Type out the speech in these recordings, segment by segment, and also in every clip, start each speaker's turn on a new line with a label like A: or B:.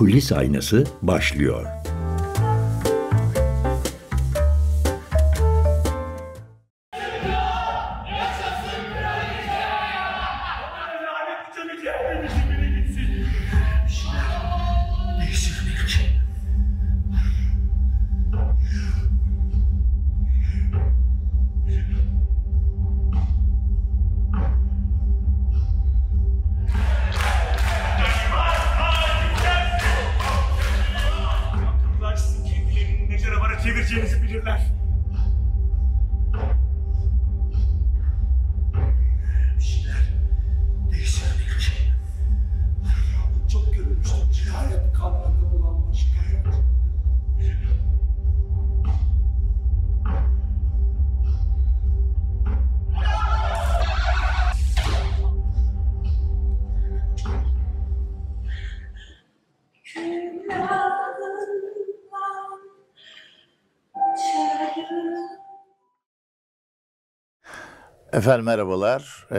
A: Kulis Aynası başlıyor.
B: Efendim merhabalar. Ee,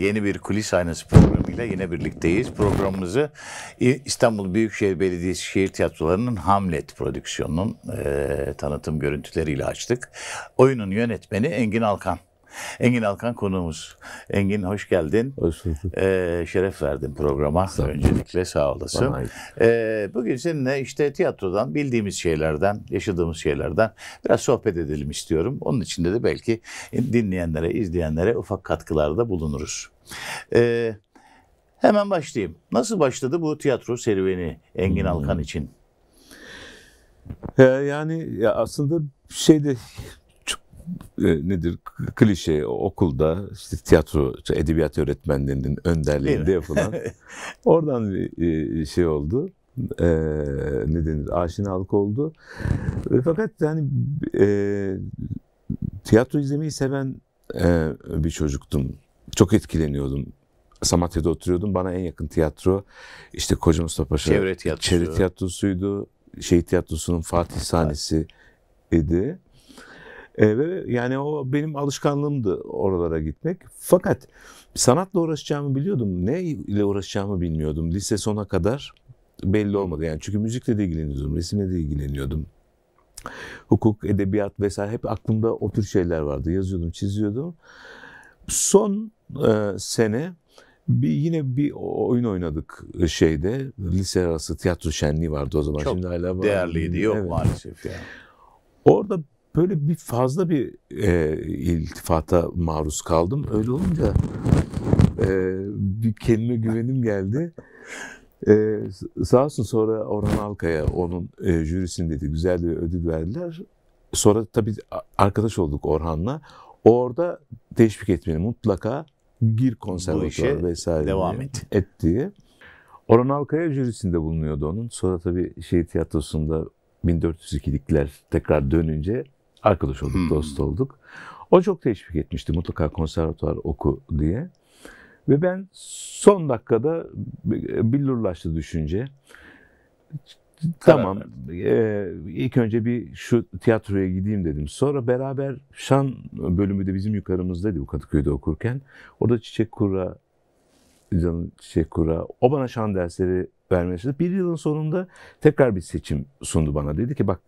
B: yeni bir kulis aynası programıyla yine birlikteyiz. Programımızı İstanbul Büyükşehir Belediyesi Şehir Tiyatroları'nın Hamlet prodüksiyonunun e, tanıtım görüntüleriyle açtık. Oyunun yönetmeni Engin Alkan. Engin Alkan konuğumuz. Engin hoş geldin.
C: Hoş bulduk.
B: Ee, şeref verdin programa.
C: ol.
B: Öncelikle sağ olasın. Ee, bugün seninle işte tiyatrodan, bildiğimiz şeylerden, yaşadığımız şeylerden biraz sohbet edelim istiyorum. Onun içinde de belki dinleyenlere, izleyenlere ufak katkılarda bulunuruz. Ee, hemen başlayayım. Nasıl başladı bu tiyatro serüveni Engin
C: Hmm.
B: Alkan için?
C: Ee, yani ya aslında şeyde e, nedir klişe okulda işte tiyatro edebiyat öğretmenlerinin önderliğinde yapılan oradan bir e, şey oldu. Ee, ne denir aşinalık oldu. E, Fakat yani e, tiyatro izlemeyi seven e, bir çocuktum. Çok etkileniyordum. Samatya'da oturuyordum. Bana en yakın tiyatro işte Koca Mustafa Paşa
B: Çevre tiyatrosu.
C: Çevre tiyatrosuydu. Şehit tiyatrosunun Fatih sahnesi idi. E, ve yani o benim alışkanlığımdı oralara gitmek. Fakat sanatla uğraşacağımı biliyordum. Ne ile uğraşacağımı bilmiyordum. Lise sona kadar belli olmadı. Yani çünkü müzikle de ilgileniyordum, resimle de ilgileniyordum. Hukuk, edebiyat vesaire hep aklımda o tür şeyler vardı. Yazıyordum, çiziyordum. Son e, sene bir yine bir oyun oynadık şeyde. Lise arası tiyatro şenliği vardı o zaman.
B: Çok
C: Şimdi hala var.
B: Değerliydi. Yok
C: Evet.
B: maalesef yani.
C: Orada böyle bir fazla bir e, iltifata maruz kaldım. Öyle olunca e, bir kendime güvenim geldi. E, sağ olsun sonra Orhan Alkaya onun e, jürisindeydi. Güzel bir ödül verdiler. Sonra tabii arkadaş olduk Orhan'la. Orada teşvik etmeni mutlaka gir konservatuvar vesaire
B: devam
C: diye-
B: et.
C: et diye. Orhan Alkaya jürisinde bulunuyordu onun. Sonra tabii şehir tiyatrosunda 1402'likler tekrar dönünce arkadaş olduk,
B: Hmm.
C: dost olduk. O çok teşvik etmişti mutlaka konservatuvar oku diye. Ve ben son dakikada billurlaştı düşünce. Tamam. Ee, ilk önce bir şu tiyatroya gideyim dedim. Sonra beraber şan bölümü de bizim yukarımızdaydı bu Kadıköy'de okurken. Orada Çiçek Kura, Canım Çiçek Kura, o bana şan dersleri vermeye. Bir yılın sonunda tekrar bir seçim sundu bana. Dedi ki bak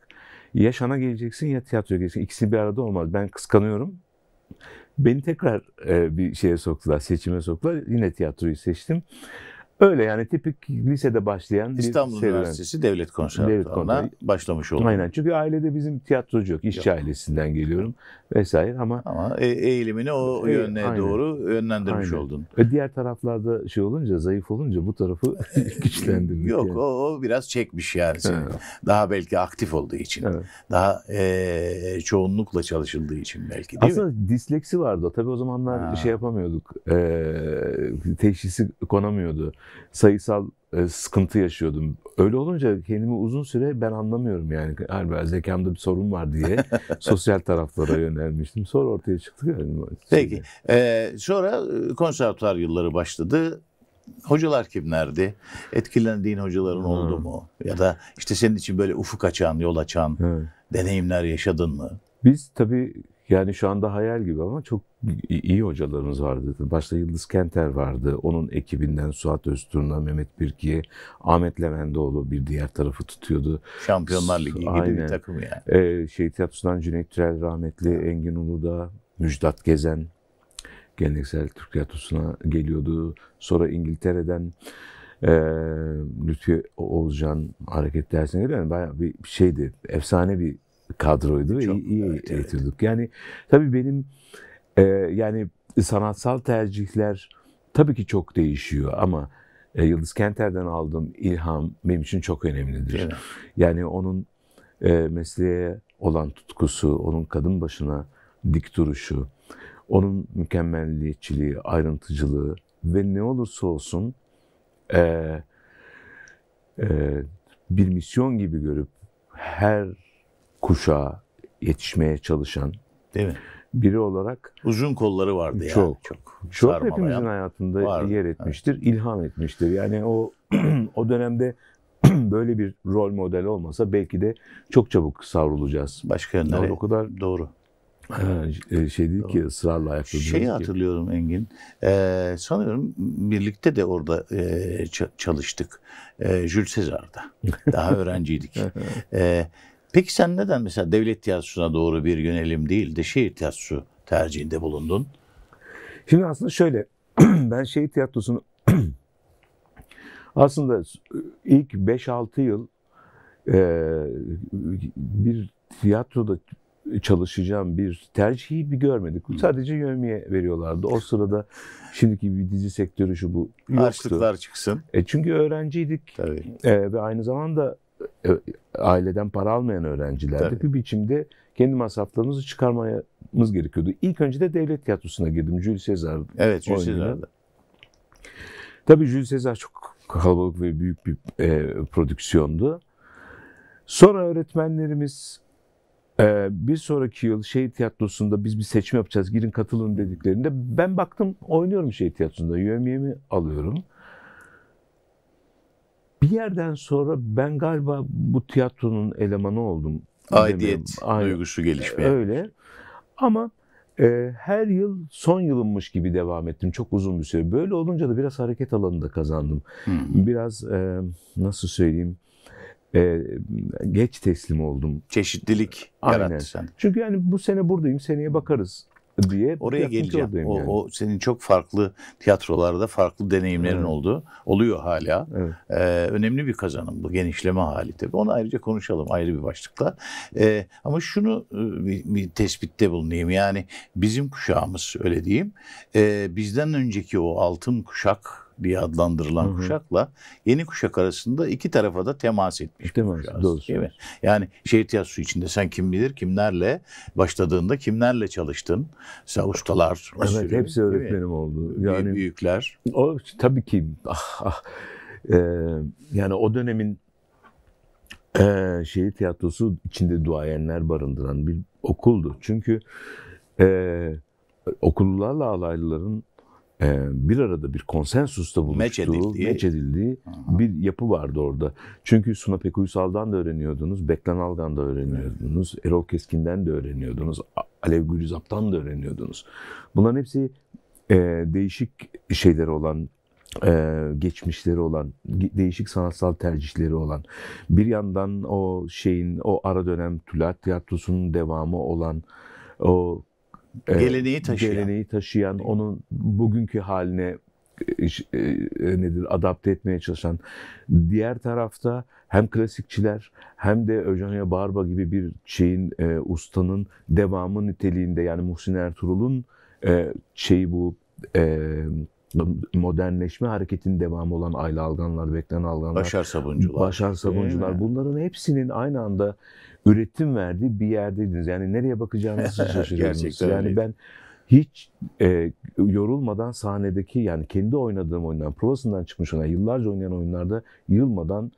C: ya şana geleceksin ya tiyatroya geleceksin. İkisi bir arada olmaz. Ben kıskanıyorum. Beni tekrar e, bir şeye soktular, seçime soktular. Yine tiyatroyu seçtim. Öyle yani tipik lisede başlayan bir
B: İstanbul
C: serüven.
B: Üniversitesi Devlet Konservatuvarı'na
C: Konservatuvarı.
B: başlamış oldum.
C: Aynen çünkü ailede bizim tiyatrocu yok. İşçi
B: Yok.
C: ailesinden geliyorum vesaire ama
B: Ama e- eğilimini o
C: E,
B: yöne
C: aynen.
B: doğru yönlendirmiş
C: Aynen.
B: oldun.
C: ve diğer taraflarda şey olunca zayıf olunca bu tarafı güçlendirdik.
B: Yok
C: yani.
B: o, o biraz çekmiş yani seni.
C: Evet.
B: Daha belki aktif olduğu için.
C: Evet.
B: Daha e, çoğunlukla çalışıldığı için belki değil mi?
C: Aslında disleksi vardı. Tabii o zamanlar
B: Ha.
C: şey yapamıyorduk. E, teşhisi konamıyordu. Sayısal e, sıkıntı yaşıyordum. Öyle olunca kendimi uzun süre ben anlamıyorum yani. Galiba zekamda bir sorun var diye sosyal taraflara yönelmiştim. Sonra ortaya çıktı. Yani.
B: Peki. E, sonra e, konservatuvar yılları başladı. Hocalar kimlerdi? Etkilendiğin hocaların
C: Ha.
B: oldu mu? Ya da işte senin için böyle ufuk açan, yol açan
C: Evet.
B: deneyimler yaşadın mı?
C: Biz tabii Yani şu anda hayal gibi ama çok iyi hocalarımız vardı. Başta Yıldız Kenter vardı. Onun ekibinden Suat Öztürk'e, Mehmet Birki'ye, Ahmet Levendoğlu bir diğer tarafı tutuyordu.
B: Şampiyonlar Ligi gibi
C: Aynen.
B: bir takım yani.
C: Ee, şey tiyatrosundan Cüneyt Türel rahmetli, Engin Uludağ, Müjdat Gezen geleneksel Türk tiyatrosuna geliyordu. Sonra İngiltere'den e, Lütfi Oğuzcan hareket dersine geliyor. Yani bayağı bir şeydi, efsane bir kadroydu ve
B: Çok,
C: iyi, iyi
B: evet, evet.
C: eğitiyorduk. Yani tabii benim e, yani sanatsal tercihler tabii ki çok değişiyor ama e, Yıldız Kenter'den aldığım ilham benim için çok önemlidir.
B: Mi?
C: Yani onun e, mesleğe olan tutkusu, onun kadın başına dik duruşu, onun mükemmelliyetçiliği, ayrıntıcılığı ve ne olursa olsun e, e, bir misyon gibi görüp her kuşağa yetişmeye çalışan
B: Değil mi?
C: Biri olarak
B: Uzun kolları vardı yani.
C: Çok.
B: Çok.
C: çok
B: sarmalayan.
C: hepimizin hayatında
B: vardı,
C: yer etmiştir, ilham etmiştir. Yani o o dönemde böyle bir rol model olmasa belki de çok çabuk savrulacağız.
B: Başka yönlere.
C: o kadar
B: Doğru.
C: e, şey değil ki ısrarla ayakta
B: Şeyi
C: ki.
B: hatırlıyorum Engin. Ee, sanıyorum birlikte de orada e, ça- çalıştık. E, Jules Sezar'da. Daha öğrenciydik. Ee, peki sen neden mesela devlet tiyatrosuna doğru bir yönelim değil de şehir tiyatrosu tercihinde bulundun?
C: Şimdi aslında şöyle, ben şehir tiyatrosunu aslında ilk 5-6 yıl e, bir tiyatroda çalışacağım bir tercihi bir görmedik. Sadece yövmiye veriyorlardı. O sırada şimdiki bir dizi sektörü şu bu yoktu.
B: Harçlıklar çıksın.
C: E çünkü öğrenciydik
B: Tabii.
C: e, ve aynı zamanda aileden para almayan öğrencilerdi.
B: Tabii.
C: Bir biçimde kendi masraflarımızı çıkarmamız gerekiyordu. İlk önce de devlet tiyatrosuna girdim. Jules Sezar
B: Evet Jules. Sezar'da.
C: Tabii Jules Sezar çok kalabalık ve büyük bir e, prodüksiyondu. Sonra öğretmenlerimiz e, bir sonraki yıl şehir tiyatrosunda biz bir seçim yapacağız girin katılın dediklerinde ben baktım oynuyorum şehir tiyatrosunda yövmiyemi alıyorum. Bir yerden sonra ben galiba bu tiyatronun elemanı oldum.
B: Aidiyet
C: Aynen.
B: duygusu gelişmeye.
C: Öyle. Ama e, her yıl son yılımmış gibi devam ettim çok uzun bir süre. Böyle olunca da biraz hareket alanında kazandım.
B: Hı.
C: Biraz e, nasıl söyleyeyim e, geç teslim oldum.
B: Çeşitlilik yarattı sen.
C: Çünkü yani bu sene buradayım seneye bakarız diye.
B: Oraya geleceğim. O,
C: yani.
B: o senin çok farklı tiyatrolarda farklı deneyimlerin
C: Evet.
B: oldu. Oluyor hala.
C: Evet.
B: Ee, önemli bir kazanım bu genişleme hali tabii. Onu ayrıca konuşalım ayrı bir başlıkla. Ee, ama şunu e, bir, bir tespitte bulunayım. Yani bizim kuşağımız öyle diyeyim. e, bizden önceki o altın kuşak diye adlandırılan
C: Hı hı.
B: kuşakla yeni kuşak arasında iki tarafa da temas etmiş.
C: Temas, doğru
B: değil mi? Yani şehir tiyatrosu içinde sen kim bilir kimlerle başladığında kimlerle çalıştın? Sen ustalar.
C: Evet
B: sürü,
C: hepsi öğretmenim oldu. Yani
B: büyükler.
C: O tabii ki ah, ah, Ee, yani o dönemin e, şehir tiyatrosu içinde duayenler barındıran bir okuldu. Çünkü e, okullularla alaylıların e, bir arada bir konsensusta
B: Meç
C: buluştuğu,
B: edildiği.
C: meç edildiği bir yapı vardı orada. Çünkü Suna Pek Uysal'dan da öğreniyordunuz, Beklan Algan'da öğreniyordunuz, Erol Keskin'den de öğreniyordunuz, Alev Gülizap'tan da öğreniyordunuz. Bunların hepsi e, değişik şeyleri olan, e, geçmişleri olan, değişik sanatsal tercihleri olan, bir yandan o şeyin, o ara dönem Tülat Tiyatrosu'nun devamı olan, o
B: Geleneği taşıyan.
C: geleneği taşıyan, onun bugünkü haline e, ş- e, nedir adapte etmeye çalışan diğer tarafta hem klasikçiler hem de Eugenia Barba gibi bir şeyin e, ustanın devamı niteliğinde yani Muhsin Ertuğrul'un e, şeyi bu e, modernleşme hareketinin devamı olan Ayla Alganlar, Beklen Alganlar,
B: Başar Sabuncular.
C: Başar Sabuncular bunların hepsinin aynı anda üretim verdiği bir yerdeydiniz. Yani nereye bakacağınızı şaşırıyordunuz.
B: Gerçekten
C: yani
B: öyleydi.
C: ben hiç e, yorulmadan sahnedeki yani kendi oynadığım oyundan, provasından çıkmış olan yıllarca oynayan oyunlarda yılmadan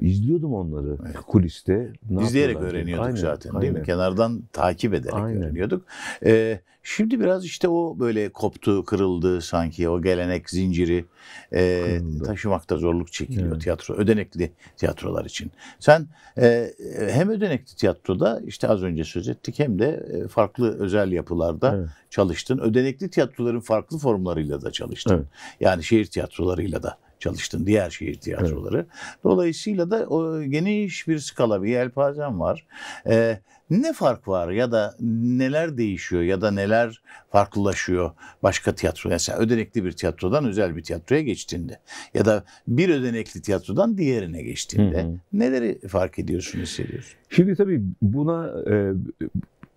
C: izliyordum onları kuliste. Ne
B: İzleyerek öğreniyorduk
C: Aynen,
B: zaten değil mi?
C: aynen.
B: Kenardan takip ederek
C: Aynen.
B: öğreniyorduk. Ee, şimdi biraz işte o böyle koptu, kırıldı sanki o gelenek zinciri e,
C: Kırıldı.
B: taşımakta zorluk çekiliyor
C: Evet.
B: tiyatro, ödenekli tiyatrolar için. Sen e, hem ödenekli tiyatroda işte az önce söz ettik hem de e, farklı özel yapılarda
C: Evet.
B: çalıştın. Ödenekli tiyatroların farklı formlarıyla da çalıştın.
C: Evet.
B: Yani şehir tiyatrolarıyla da çalıştın. Diğer şehir tiyatroları. Dolayısıyla da o geniş bir skala, bir yelpazem var. Ee, ne fark var ya da neler değişiyor ya da neler farklılaşıyor başka tiyatro? Mesela ödenekli bir tiyatrodan özel bir tiyatroya geçtiğinde ya da bir ödenekli tiyatrodan diğerine geçtiğinde
C: Hı hı.
B: neleri fark ediyorsun, hissediyorsun?
C: Şimdi tabii buna e,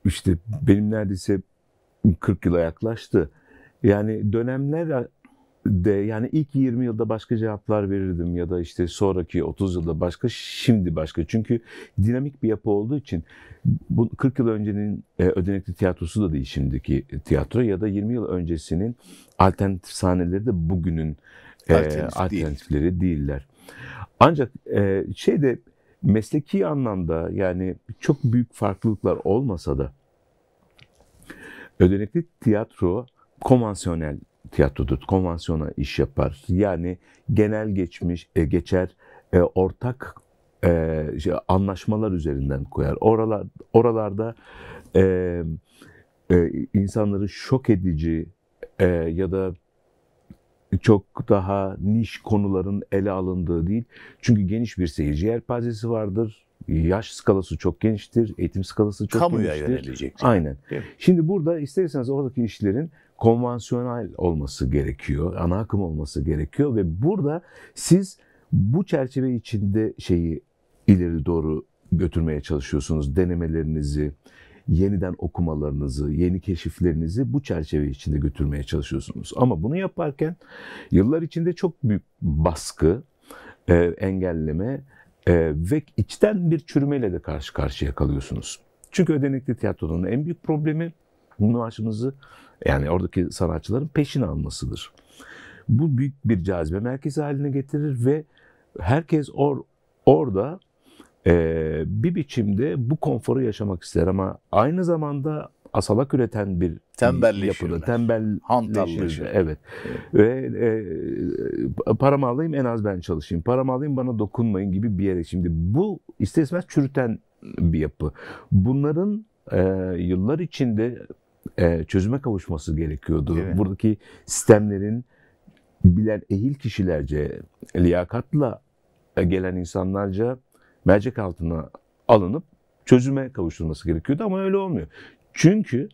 C: işte benim neredeyse 40 yıla yaklaştı. Yani dönemler de yani ilk 20 yılda başka cevaplar verirdim ya da işte sonraki 30 yılda başka, şimdi başka. Çünkü dinamik bir yapı olduğu için bu 40 yıl öncenin e, ödenekli tiyatrosu da değil şimdiki tiyatro ya da 20 yıl öncesinin alternatif sahneleri de bugünün e,
B: Alternatif değil.
C: alternatifleri değiller. Ancak e, şeyde mesleki anlamda yani çok büyük farklılıklar olmasa da ödenekli tiyatro konvansiyonel tiyatrodur. Konvansiyona iş yapar. Yani genel geçmiş, e, geçer, e, ortak e, şey, anlaşmalar üzerinden koyar. Oralar, oralarda e, e, insanları şok edici e, ya da çok daha niş konuların ele alındığı değil. Çünkü geniş bir seyirci yelpazesi vardır. Yaş skalası çok geniştir. Eğitim skalası çok
B: Kamuya
C: geniştir.
B: yönelecek.
C: Aynen. Şimdi burada isterseniz oradaki işlerin konvansiyonel olması gerekiyor. Ana akım olması gerekiyor ve burada siz bu çerçeve içinde şeyi ileri doğru götürmeye çalışıyorsunuz. Denemelerinizi, yeniden okumalarınızı, yeni keşiflerinizi bu çerçeve içinde götürmeye çalışıyorsunuz. Ama bunu yaparken yıllar içinde çok büyük baskı, e, engelleme e, ve içten bir çürümeyle de karşı karşıya kalıyorsunuz. Çünkü ödenekli tiyatronun en büyük problemi maaşımızı yani oradaki sanatçıların peşin almasıdır. Bu büyük bir cazibe merkezi haline getirir ve herkes or, orada e, bir biçimde bu konforu yaşamak ister ama aynı zamanda asalak üreten bir yapıda tembelleşir.
B: Hantallaşır.
C: Evet. Ve e, paramı alayım en az ben çalışayım. Paramı alayım bana dokunmayın gibi bir yere. Şimdi bu ister çürüten bir yapı. Bunların e, yıllar içinde e, çözüme kavuşması gerekiyordu.
B: Mi?
C: Buradaki sistemlerin bilen ehil kişilerce, liyakatla gelen insanlarca mercek altına alınıp çözüme kavuşturulması gerekiyordu ama öyle olmuyor. Çünkü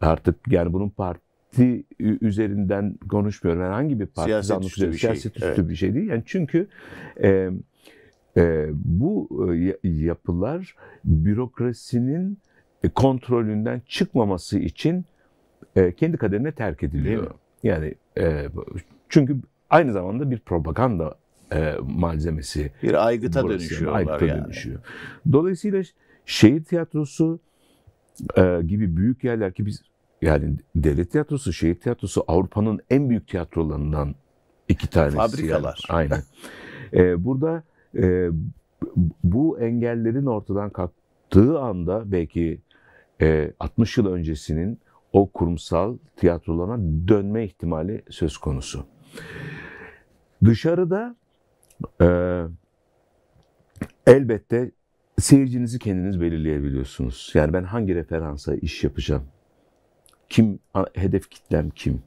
C: artık yani bunun parti üzerinden konuşmuyorum. Herhangi bir parti
B: Siyaset üstü bir
C: üzeri-
B: şey,
C: siyaset üstü
B: evet.
C: bir şey değil. Yani çünkü e, e, bu e, ya- yapılar bürokrasinin kontrolünden çıkmaması için e, kendi kaderine terk ediliyor. Yani e, çünkü aynı zamanda bir propaganda e, malzemesi
B: Bir aygıta
C: burası.
B: dönüşüyorlar
C: Aygıta
B: yani.
C: dönüşüyor. Dolayısıyla şehir tiyatrosu e, gibi büyük yerler ki biz yani devlet tiyatrosu, şehir tiyatrosu Avrupa'nın en büyük tiyatrolarından iki tanesi.
B: Fabrikalar.
C: Yani. Aynen. E, burada e, bu engellerin ortadan kalktığı anda belki e, 60 yıl öncesinin o kurumsal tiyatrolarına dönme ihtimali söz konusu. Dışarıda e, elbette seyircinizi kendiniz belirleyebiliyorsunuz. Yani ben hangi referansa iş yapacağım? Kim, hedef kitlem kim?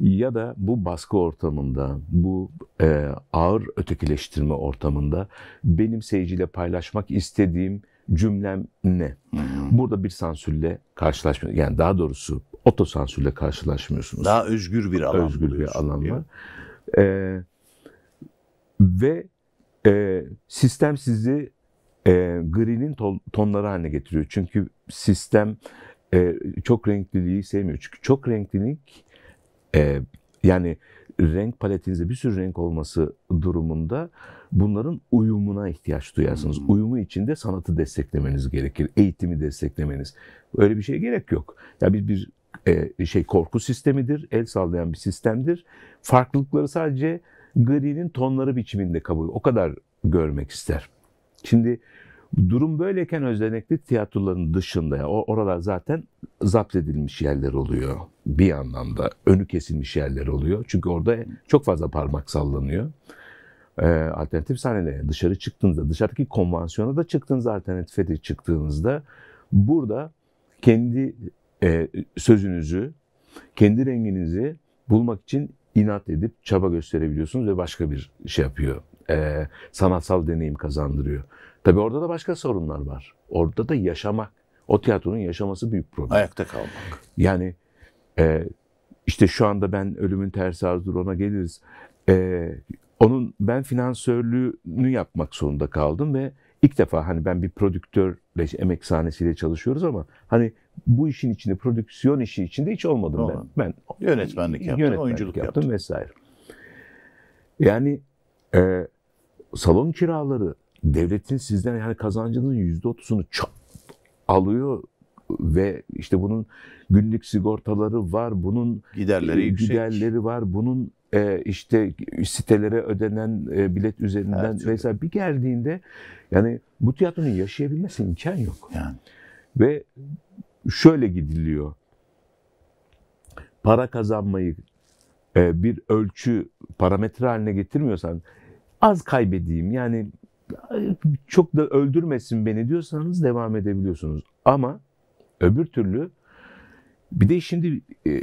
C: Ya da bu baskı ortamında, bu e, ağır ötekileştirme ortamında benim seyirciyle paylaşmak istediğim cümlem ne? Burada bir sansürle karşılaşmıyor. Yani daha doğrusu otosansürle karşılaşmıyorsunuz.
B: Daha özgür bir alan
C: özgür bir alan var. Ee, ve e, sistem sizi e, gri'nin ton- tonları haline getiriyor. Çünkü sistem e, çok renkliliği sevmiyor. Çünkü çok renklilik e, yani renk paletinizde bir sürü renk olması durumunda bunların uyumuna ihtiyaç duyarsınız.
B: Hmm.
C: Uyumu için de sanatı desteklemeniz gerekir. Eğitimi desteklemeniz. Öyle bir şeye gerek yok. Ya biz bir e, şey korku sistemidir, el sallayan bir sistemdir. Farklılıkları sadece gri'nin tonları biçiminde kabul. O kadar görmek ister. Şimdi durum böyleyken özenekli tiyatroların dışında ya o oralar zaten zapt edilmiş yerler oluyor. Bir anlamda önü kesilmiş yerler oluyor. Çünkü orada çok fazla parmak sallanıyor. Ee, alternatif sahnelere dışarı çıktığınızda, dışarıdaki konvansiyona da çıktığınızda, alternatife de çıktığınızda burada kendi e, sözünüzü, kendi renginizi bulmak için inat edip çaba gösterebiliyorsunuz ve başka bir şey yapıyor. E, sanatsal deneyim kazandırıyor. Tabii orada da başka sorunlar var. Orada da yaşamak, o tiyatronun yaşaması büyük problem.
B: Ayakta kalmak.
C: Yani e, işte şu anda ben ölümün tersi arzudur ona geliriz. E, onun ben finansörlüğünü yapmak zorunda kaldım ve ilk defa hani ben bir prodüktörle emek sahnesiyle çalışıyoruz ama hani bu işin içinde prodüksiyon işi içinde hiç olmadım
B: Olmadı.
C: ben. Ben
B: Yönetmenlik yaptın,
C: yönetmenlik
B: oyunculuk
C: yaptım
B: yaptın.
C: vesaire. Yani e, salon kiraları devletin sizden yani kazancınızın yüzde otuzunu alıyor ve işte bunun günlük sigortaları var, bunun
B: Giderleri
C: e,
B: yüksek.
C: giderleri var, bunun e, işte sitelere ödenen e, bilet üzerinden
B: türlü.
C: vesaire bir geldiğinde yani bu tiyatronun yaşayabilmesi imkan yok.
B: Yani.
C: Ve şöyle gidiliyor. Para kazanmayı e, bir ölçü, parametre haline getirmiyorsan az kaybedeyim yani çok da öldürmesin beni diyorsanız devam edebiliyorsunuz. Ama öbür türlü bir de şimdi e, e,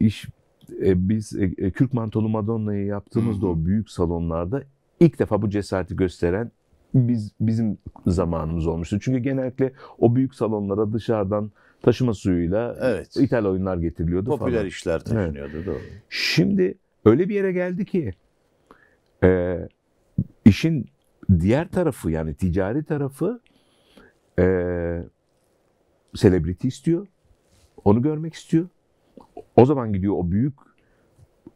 C: iş e, biz e, e, Kürk Mantolu Madonna'yı yaptığımızda
B: Hı hı.
C: o büyük salonlarda ilk defa bu cesareti gösteren biz bizim zamanımız olmuştu. Çünkü genellikle o büyük salonlara dışarıdan taşıma suyuyla
B: Evet.
C: ithal oyunlar getiriliyordu
B: Popüler
C: falan.
B: işler taşınıyordu doğru.
C: Şimdi öyle bir yere geldi ki e, işin diğer tarafı yani ticari tarafı e, celebrity istiyor. Onu görmek istiyor. O zaman gidiyor o büyük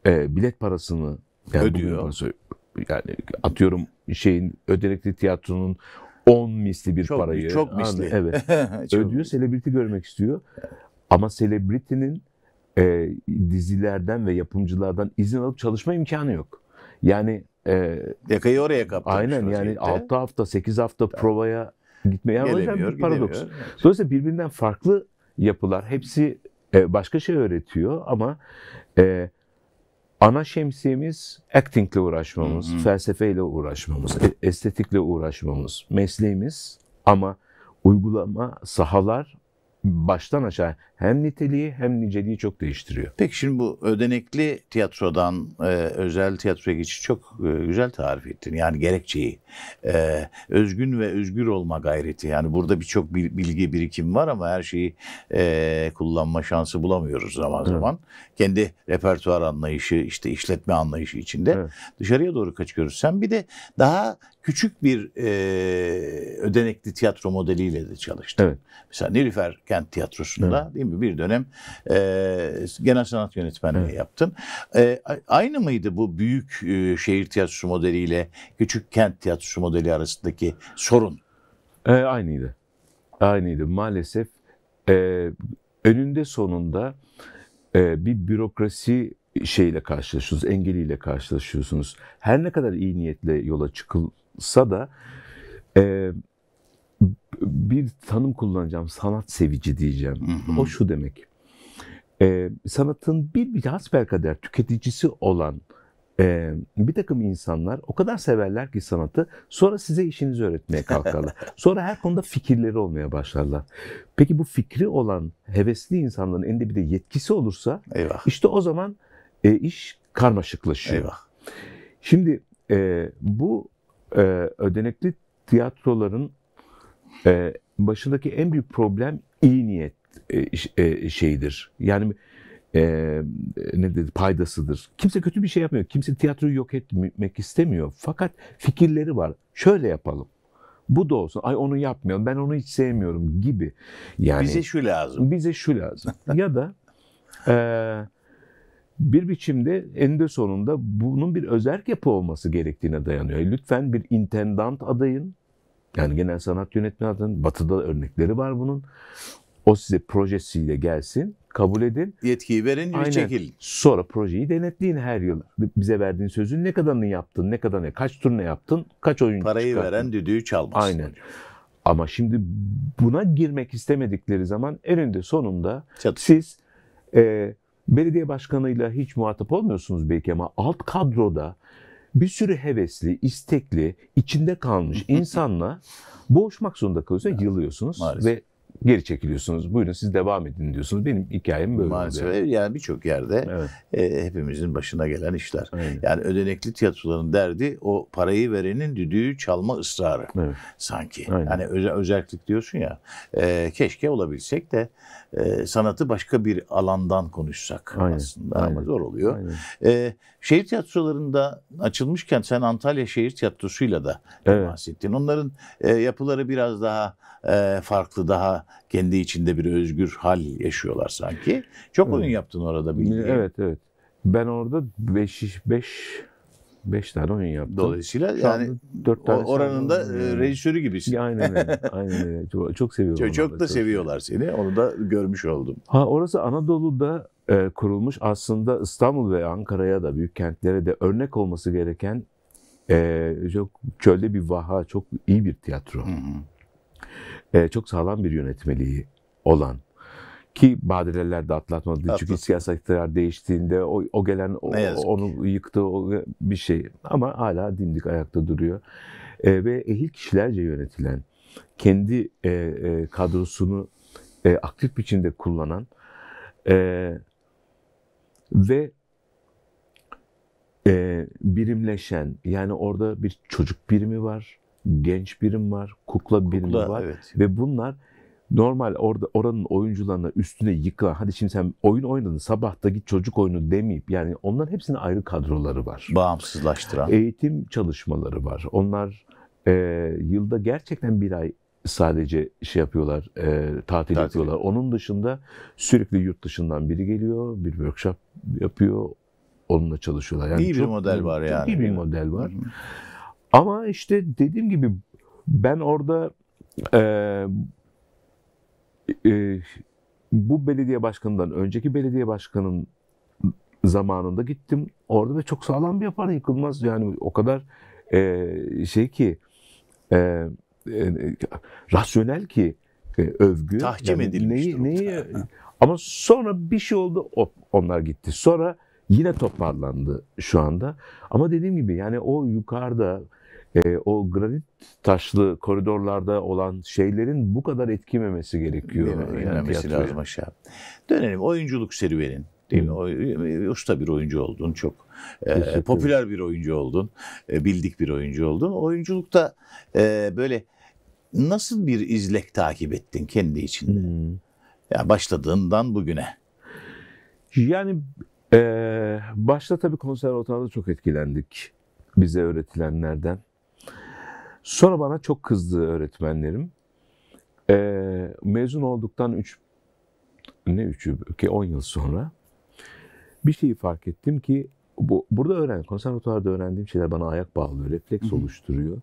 C: e, bilet parasını yani
B: Ödüyor.
C: parası- yani atıyorum şeyin ödenekli tiyatronun 10 misli bir
B: Çok,
C: parayı
B: çok misli.
C: Evet
B: Çok
C: ödüyor, selebriti görmek istiyor. Ama selebritinin e, dizilerden ve yapımcılardan izin alıp çalışma imkanı yok. Yani e,
B: Yakayı oraya kaptırmış
C: aynen yani
B: vaziyette.
C: 6 hafta, 8 hafta provaya gitmeye
B: Gelemiyor,
C: bir paradoks.
B: gidemiyor.
C: Dolayısıyla birbirinden farklı yapılar. Hepsi e, başka şey öğretiyor ama e, ana şemsiyemiz actingle uğraşmamız,
B: Hı hı.
C: felsefeyle uğraşmamız, e- estetikle uğraşmamız, mesleğimiz ama uygulama sahalar baştan aşağı hem niteliği hem niceliği çok değiştiriyor.
B: Peki şimdi bu ödenekli tiyatrodan e, özel tiyatroya geçiş çok e, güzel tarif ettin. Yani gerekçeyi, e, özgün ve özgür olma gayreti. Yani burada birçok bil- bilgi birikim var ama her şeyi e, kullanma şansı bulamıyoruz zaman zaman. Kendi repertuar anlayışı, işte işletme anlayışı içinde
C: Evet.
B: dışarıya doğru kaçıyoruz. Sen bir de daha küçük bir e, ödenekli tiyatro modeliyle de çalıştın.
C: Evet.
B: Mesela Nilüfer Kent Tiyatrosu'nda değil mi bir dönem e, genel sanat yönetmenliği
C: Evet.
B: yaptın. E, aynı mıydı bu büyük e, şehir tiyatrosu modeliyle küçük kent tiyatrosu modeli arasındaki sorun?
C: E, aynıydı. Aynıydı. Maalesef e, önünde sonunda e, bir bürokrasi şeyle karşılaşıyorsunuz, engeliyle karşılaşıyorsunuz. Her ne kadar iyi niyetle yola çıkılsa da e, bir tanım kullanacağım, sanat sevici diyeceğim.
B: Hı hı.
C: O şu demek. E, sanatın bir bir hasbelkader tüketicisi olan e, bir takım insanlar o kadar severler ki sanatı sonra size işinizi öğretmeye kalkarlar. sonra her konuda fikirleri olmaya başlarlar. Peki bu fikri olan hevesli insanların elinde bir de yetkisi olursa
B: Eyvah.
C: işte o zaman e, iş karmaşıklaşıyor.
B: Eyvah.
C: Şimdi e, bu e, ödenekli tiyatroların e, başındaki en büyük problem iyi niyet e, e, şeyidir. Yani e, ne dedi paydasıdır. Kimse kötü bir şey yapmıyor. Kimse tiyatroyu yok etmek istemiyor. Fakat fikirleri var. Şöyle yapalım. Bu da olsun. Ay onu yapmayalım. Ben onu hiç sevmiyorum gibi. Yani
B: Bize şu lazım.
C: bize şu lazım. ya da eee, bir biçimde eninde sonunda bunun bir özerk yapı olması gerektiğine dayanıyor. E, Lütfen bir intendant adayın, yani genel sanat yönetmeni adayın, batıda örnekleri var bunun. O size projesiyle gelsin, kabul edin.
B: Yetkiyi verin ve
C: Aynen.
B: çekil.
C: Sonra projeyi denetleyin her yıl. Bize verdiğin sözün ne kadarını yaptın, ne kadarını, kaç turne yaptın, kaç oyun
B: Parayı
C: çıkarttın.
B: veren düdüğü çalmaz.
C: Aynen. Ama şimdi buna girmek istemedikleri zaman eninde sonunda
B: Çatış.
C: siz e, belediye başkanıyla hiç muhatap olmuyorsunuz belki ama alt kadroda bir sürü hevesli, istekli, içinde kalmış insanla boğuşmak zorunda kalıyorsunuz. Yılıyorsunuz
B: Maalesef.
C: ve geri çekiliyorsunuz. Buyurun siz devam edin diyorsunuz. Benim hikayem böyle.
B: Maalesef
C: yani.
B: yani birçok yerde
C: Evet.
B: e, hepimizin başına gelen işler.
C: Aynen.
B: Yani ödenekli tiyatroların derdi o parayı verenin düdüğü çalma ısrarı
C: Evet.
B: sanki.
C: Aynen.
B: Yani özel, özellik diyorsun ya. e, keşke olabilsek de e, sanatı başka bir alandan konuşsak
C: Aynen,
B: aslında ama
C: aynen.
B: zor oluyor.
C: Aynen.
B: E, şehir tiyatrolarında açılmışken sen Antalya Şehir Tiyatrosu'yla da
C: Evet.
B: bahsettin. Onların e, yapıları biraz daha e, farklı, daha kendi içinde bir özgür hal yaşıyorlar sanki. Çok
C: Evet.
B: oyun yaptın orada bildiğim.
C: Evet evet. Ben orada 5 5 5 tane oyun yaptım.
B: Dolayısıyla
C: Şu
B: yani
C: anda dört
B: o-
C: tane
B: oranın da
C: sandım.
B: e, rejisörü gibisin.
C: Aynen öyle. Aynen öyle. Çok, çok seviyorum.
B: Çok, çok da seviyorlar seni. Onu da görmüş oldum.
C: Ha orası Anadolu'da e, kurulmuş. Aslında İstanbul ve Ankara'ya da büyük kentlere de örnek olması gereken e, çok çölde bir vaha, çok iyi bir tiyatro.
B: Hı hı.
C: E, çok sağlam bir yönetmeliği olan ki badireler de atlatmadı. Çünkü
B: Atlat-
C: siyasi iktidar değiştiğinde o, o gelen o- onu yıktı o bir şey. Ama hala dimdik ayakta duruyor. E, ve ehil kişilerce yönetilen, kendi e, e, kadrosunu e, aktif biçimde kullanan e, ve e, birimleşen yani orada bir çocuk birimi var, genç birim var, kukla, birimi
B: Kukla,
C: var
B: evet.
C: ve bunlar normal orada oranın oyuncularına üstüne yıkılan hadi şimdi sen oyun oynadın sabah da git çocuk oyunu demeyip yani onların hepsinin ayrı kadroları var.
B: Bağımsızlaştıran.
C: Eğitim çalışmaları var. Onlar e, yılda gerçekten bir ay sadece şey yapıyorlar, e, tatil,
B: Tatil.
C: yapıyorlar. Onun dışında sürekli yurt dışından biri geliyor, bir workshop yapıyor, onunla çalışıyorlar. Yani
B: İyi bir
C: çok-
B: model var yani,
C: iyi bir model var.
B: Hı hı.
C: Ama işte dediğim gibi ben orada e, e, bu belediye başkanından önceki belediye başkanın zamanında gittim orada ve çok sağlam bir yapar yıkılmaz yani o kadar e, şey ki e, e, rasyonel ki e, övgü.
B: Tahkim edilmiş
C: neyi,
B: durumda.
C: neyi, ama sonra bir şey oldu onlar gitti. Sonra yine toparlandı şu anda. Ama dediğim gibi yani o yukarıda e, o granit taşlı koridorlarda olan şeylerin bu kadar etkimemesi gerekiyor. yani tiyatroya.
B: lazım aşağı. Dönelim oyunculuk serüvenin. Değil mi?
C: Hı.
B: O- usta bir oyuncu oldun çok. e, popüler bir oyuncu oldun. e, bildik bir oyuncu oldun. Oyunculukta e, böyle nasıl bir izlek takip ettin kendi içinde?
C: Hmm.
B: Ya başladığından bugüne.
C: Yani eee başta tabii konservatuvarda çok etkilendik bize öğretilenlerden. Sonra bana çok kızdı öğretmenlerim. Eee, mezun olduktan 3 ne 3'ü ki 10 yıl sonra bir şeyi fark ettim ki bu burada öğren konservatuvarda öğrendiğim şeyler bana ayak bağlıyor, refleks oluşturuyor.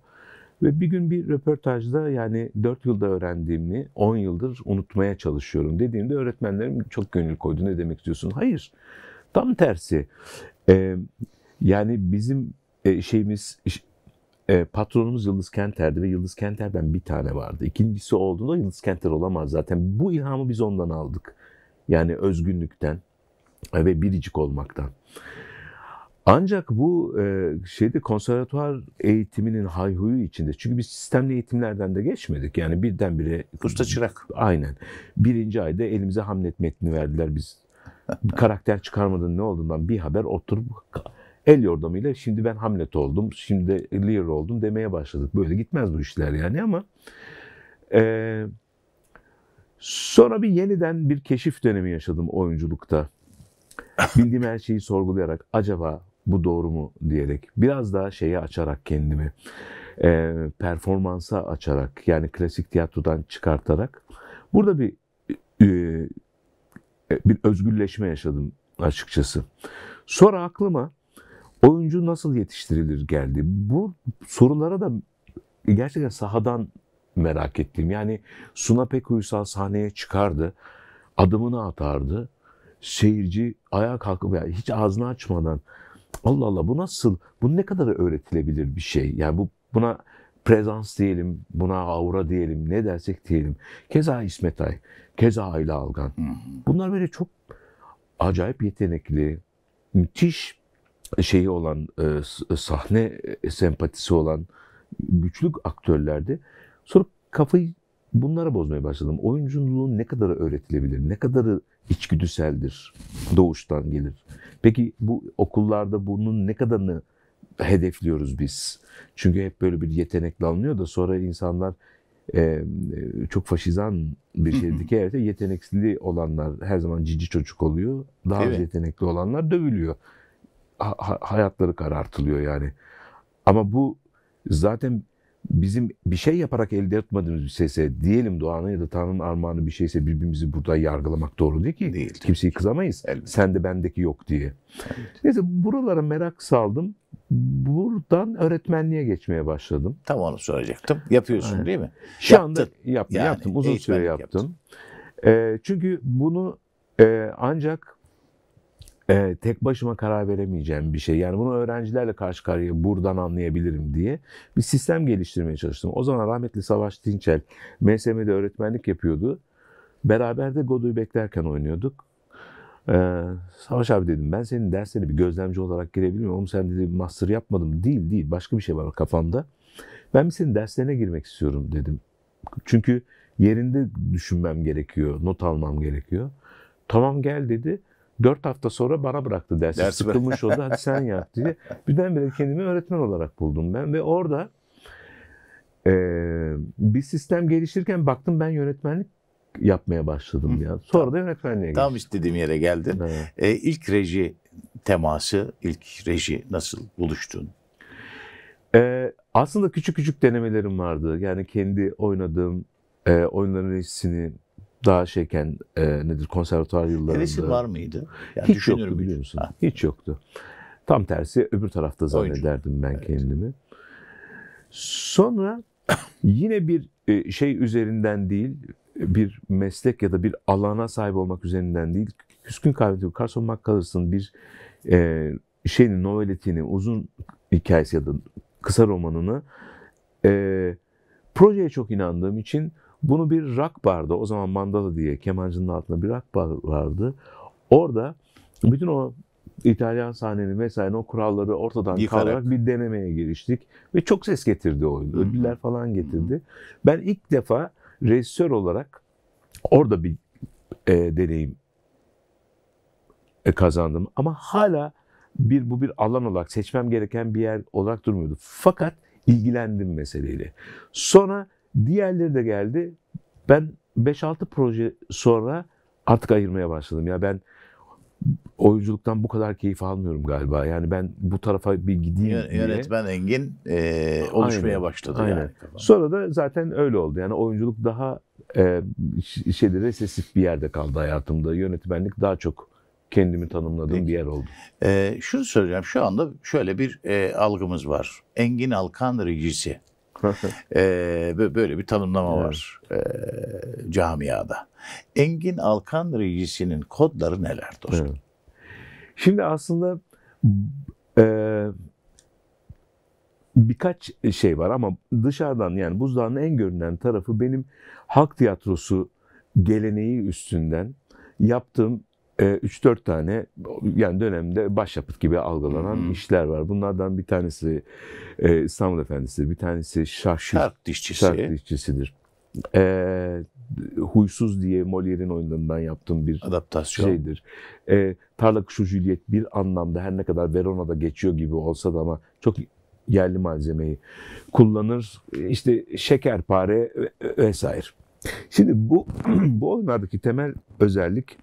C: Ve bir gün bir röportajda yani 4 yılda öğrendiğimi 10 yıldır unutmaya çalışıyorum dediğimde öğretmenlerim çok gönül koydu. Ne demek istiyorsun? Hayır. Tam tersi. Ee, yani bizim e, şeyimiz e, patronumuz Yıldız Kenter'di ve Yıldız Kenter'den bir tane vardı. İkincisi olduğunda Yıldız Kenter olamaz zaten. Bu ilhamı biz ondan aldık. Yani özgünlükten ve biricik olmaktan. Ancak bu e, şeyde konservatuvar eğitiminin hayhuyu içinde. Çünkü biz sistemli eğitimlerden de geçmedik. Yani birdenbire
B: Usta çırak.
C: Aynen. Birinci ayda elimize Hamlet metni verdiler biz. Karakter çıkarmadın ne olduğundan bir haber oturup el yordamıyla şimdi ben Hamlet oldum, şimdi Lear oldum demeye başladık. Böyle gitmez bu işler yani ama eee, sonra bir yeniden bir keşif dönemi yaşadım oyunculukta. Bildiğim her şeyi sorgulayarak acaba bu doğru mu diyerek biraz daha şeyi açarak kendimi eee, performansa açarak yani klasik tiyatrodan çıkartarak burada bir eee, bir özgürleşme yaşadım açıkçası. Sonra aklıma oyuncu nasıl yetiştirilir geldi. Bu sorulara da gerçekten sahadan merak ettiğim. Yani Suna pek uysal sahneye çıkardı. Adımını atardı. Seyirci ayağa kalkıp yani hiç ağzını açmadan Allah Allah bu nasıl, bu ne kadar öğretilebilir bir şey. Yani bu buna prezans diyelim, buna aura diyelim, ne dersek diyelim. Keza İsmet Ay, keza Ayla Algan. Bunlar böyle çok acayip yetenekli, müthiş şeyi olan, e, s- sahne sempatisi olan güçlü aktörlerdi. Sonra kafayı bunlara bozmaya başladım. Oyunculuğun ne kadarı öğretilebilir, ne kadarı içgüdüseldir, doğuştan gelir. Peki bu okullarda bunun ne kadarını hedefliyoruz biz? Çünkü hep böyle bir yetenekle alınıyor da sonra insanlar e, e, çok faşizan bir şey dikerse yeteneksizliği olanlar her zaman cici çocuk oluyor. Daha
B: Evet.
C: yetenekli olanlar dövülüyor. Ha- ha- hayatları karartılıyor yani. Ama bu zaten bizim bir şey yaparak elde etmediğimiz bir şeyse diyelim doğanın ya da Tanrı'nın armağanı bir şeyse birbirimizi burada yargılamak doğru değil ki.
B: Değil.
C: Kimseyi kızamayız.
B: Elbette.
C: Sende bendeki yok diye. Neyse buralara merak saldım. Buradan öğretmenliğe geçmeye başladım.
B: Tam onu soracaktım. Yapıyorsun değil mi?
C: Şu
B: Yaptın.
C: anda yaptım,
B: Yani
C: yaptım. Uzun süre
B: eğitmenlik
C: yaptım. Ee, çünkü bunu e, ancak e, tek başıma karar veremeyeceğim bir şey. Yani bunu öğrencilerle karşı karşıya buradan anlayabilirim diye bir sistem geliştirmeye çalıştım. O zaman rahmetli Savaş Dinçel MSM'de öğretmenlik yapıyordu. Beraber de Godoy'u beklerken oynuyorduk. Ee, Savaş abi dedim ben senin derslerine bir gözlemci olarak girebilir miyim? Oğlum sen dedi master yapmadım. Değil değil başka bir şey var kafamda. Ben bir senin derslerine girmek istiyorum dedim. Çünkü yerinde düşünmem gerekiyor, not almam gerekiyor. Tamam gel dedi. Dört hafta sonra bana bıraktı dersi.
B: Bırak-
C: Sıkılmış oldu hadi sen yap diye. Birdenbire kendimi öğretmen olarak buldum ben. Ve orada eee, bir sistem geliştirirken baktım ben yönetmenlik yapmaya başladım ya. Sonra da yönetmenliğe
B: Tam
C: geçtim.
B: istediğim yere geldin.
C: Evet.
B: E, ilk reji teması, ilk reji nasıl buluştun?
C: Ee, aslında küçük küçük denemelerim vardı. Yani kendi oynadığım e, oyunların rejisini daha şeyken e, nedir konservatuvar yıllarında.
B: Hevesin var mıydı? Yani
C: Hiç yoktu
B: müydün?
C: biliyor musun?
B: Ha.
C: Hiç yoktu. Tam tersi öbür tarafta
B: Oyuncu.
C: zannederdim ben kendimi. Sonra yine bir e, şey üzerinden değil, bir meslek ya da bir alana sahip olmak üzerinden değil, Küskün Kahveti, Carson McCullough'ın bir e, şeyini, noveletini, uzun hikayesi ya da kısa romanını e, projeye çok inandığım için bunu bir rock barda, o zaman Mandala diye kemancının altında bir rock bar vardı. Orada bütün o İtalyan sahnenin vesaire o kuralları ortadan
B: Yıkarak.
C: kaldırarak bir denemeye giriştik. Ve çok ses getirdi oyun. Ödüller falan getirdi. Ben ilk defa rejisör olarak orada bir e, deneyim e, kazandım. Ama hala bir bu bir alan olarak seçmem gereken bir yer olarak durmuyordu. Fakat ilgilendim meseleyle. Sonra diğerleri de geldi. Ben 5-6 proje sonra artık ayırmaya başladım. Ya ben oyunculuktan bu kadar keyif almıyorum galiba. Yani ben bu tarafa bir gideyim
B: Yö-
C: diye.
B: Yönetmen Engin e, oluşmaya
C: Aynen,
B: başladı
C: aynen.
B: yani.
C: Sonra da zaten öyle oldu. Yani oyunculuk daha e, şeyde resesif bir yerde kaldı hayatımda. Yönetmenlik daha çok kendimi tanımladığım
B: Peki.
C: bir yer oldu.
B: E, şunu söyleyeceğim. Şu anda şöyle bir e, algımız var. Engin Alkan rejisi. E, bö- böyle bir tanımlama
C: Evet.
B: var e, camiada. Engin Alkan rejisinin kodları neler dostum?
C: Evet. Şimdi aslında e, birkaç şey var ama dışarıdan yani buzdağının en görünen tarafı benim halk tiyatrosu geleneği üstünden yaptığım 3-4 tane yani dönemde başyapıt gibi algılanan
B: hı.
C: işler var. Bunlardan bir tanesi e, İstanbul Efendisi, bir tanesi Şahşi
B: Şark dişçisi.
C: Şark dişçisidir. E, Huysuz diye Molière'in oyunlarından yaptığım bir
B: Adaptasyon.
C: şeydir. E, Tarla Kuşu Juliet bir anlamda her ne kadar Verona'da geçiyor gibi olsa da ama çok yerli malzemeyi kullanır. İşte şekerpare ve- vesaire. Şimdi bu bu oyunlardaki temel özellik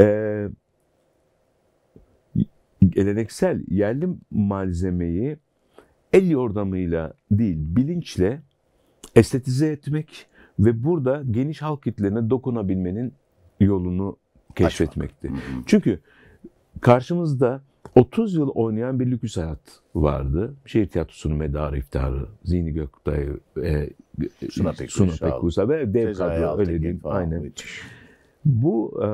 C: e, geleneksel yerli malzemeyi el yordamıyla değil bilinçle estetize etmek ve burada geniş halk kitlerine dokunabilmenin yolunu keşfetmekti. Çünkü karşımızda 30 yıl oynayan bir lüküs hayat vardı. Şehir tiyatrosunun medarı iftiharı, Zihni Göktay, e,
B: Suna Pek
C: Suna
B: Uysal,
C: Pek Uysal ve dev kadro öyle diyeyim. Aynen.
B: müthiş.
C: Bu e,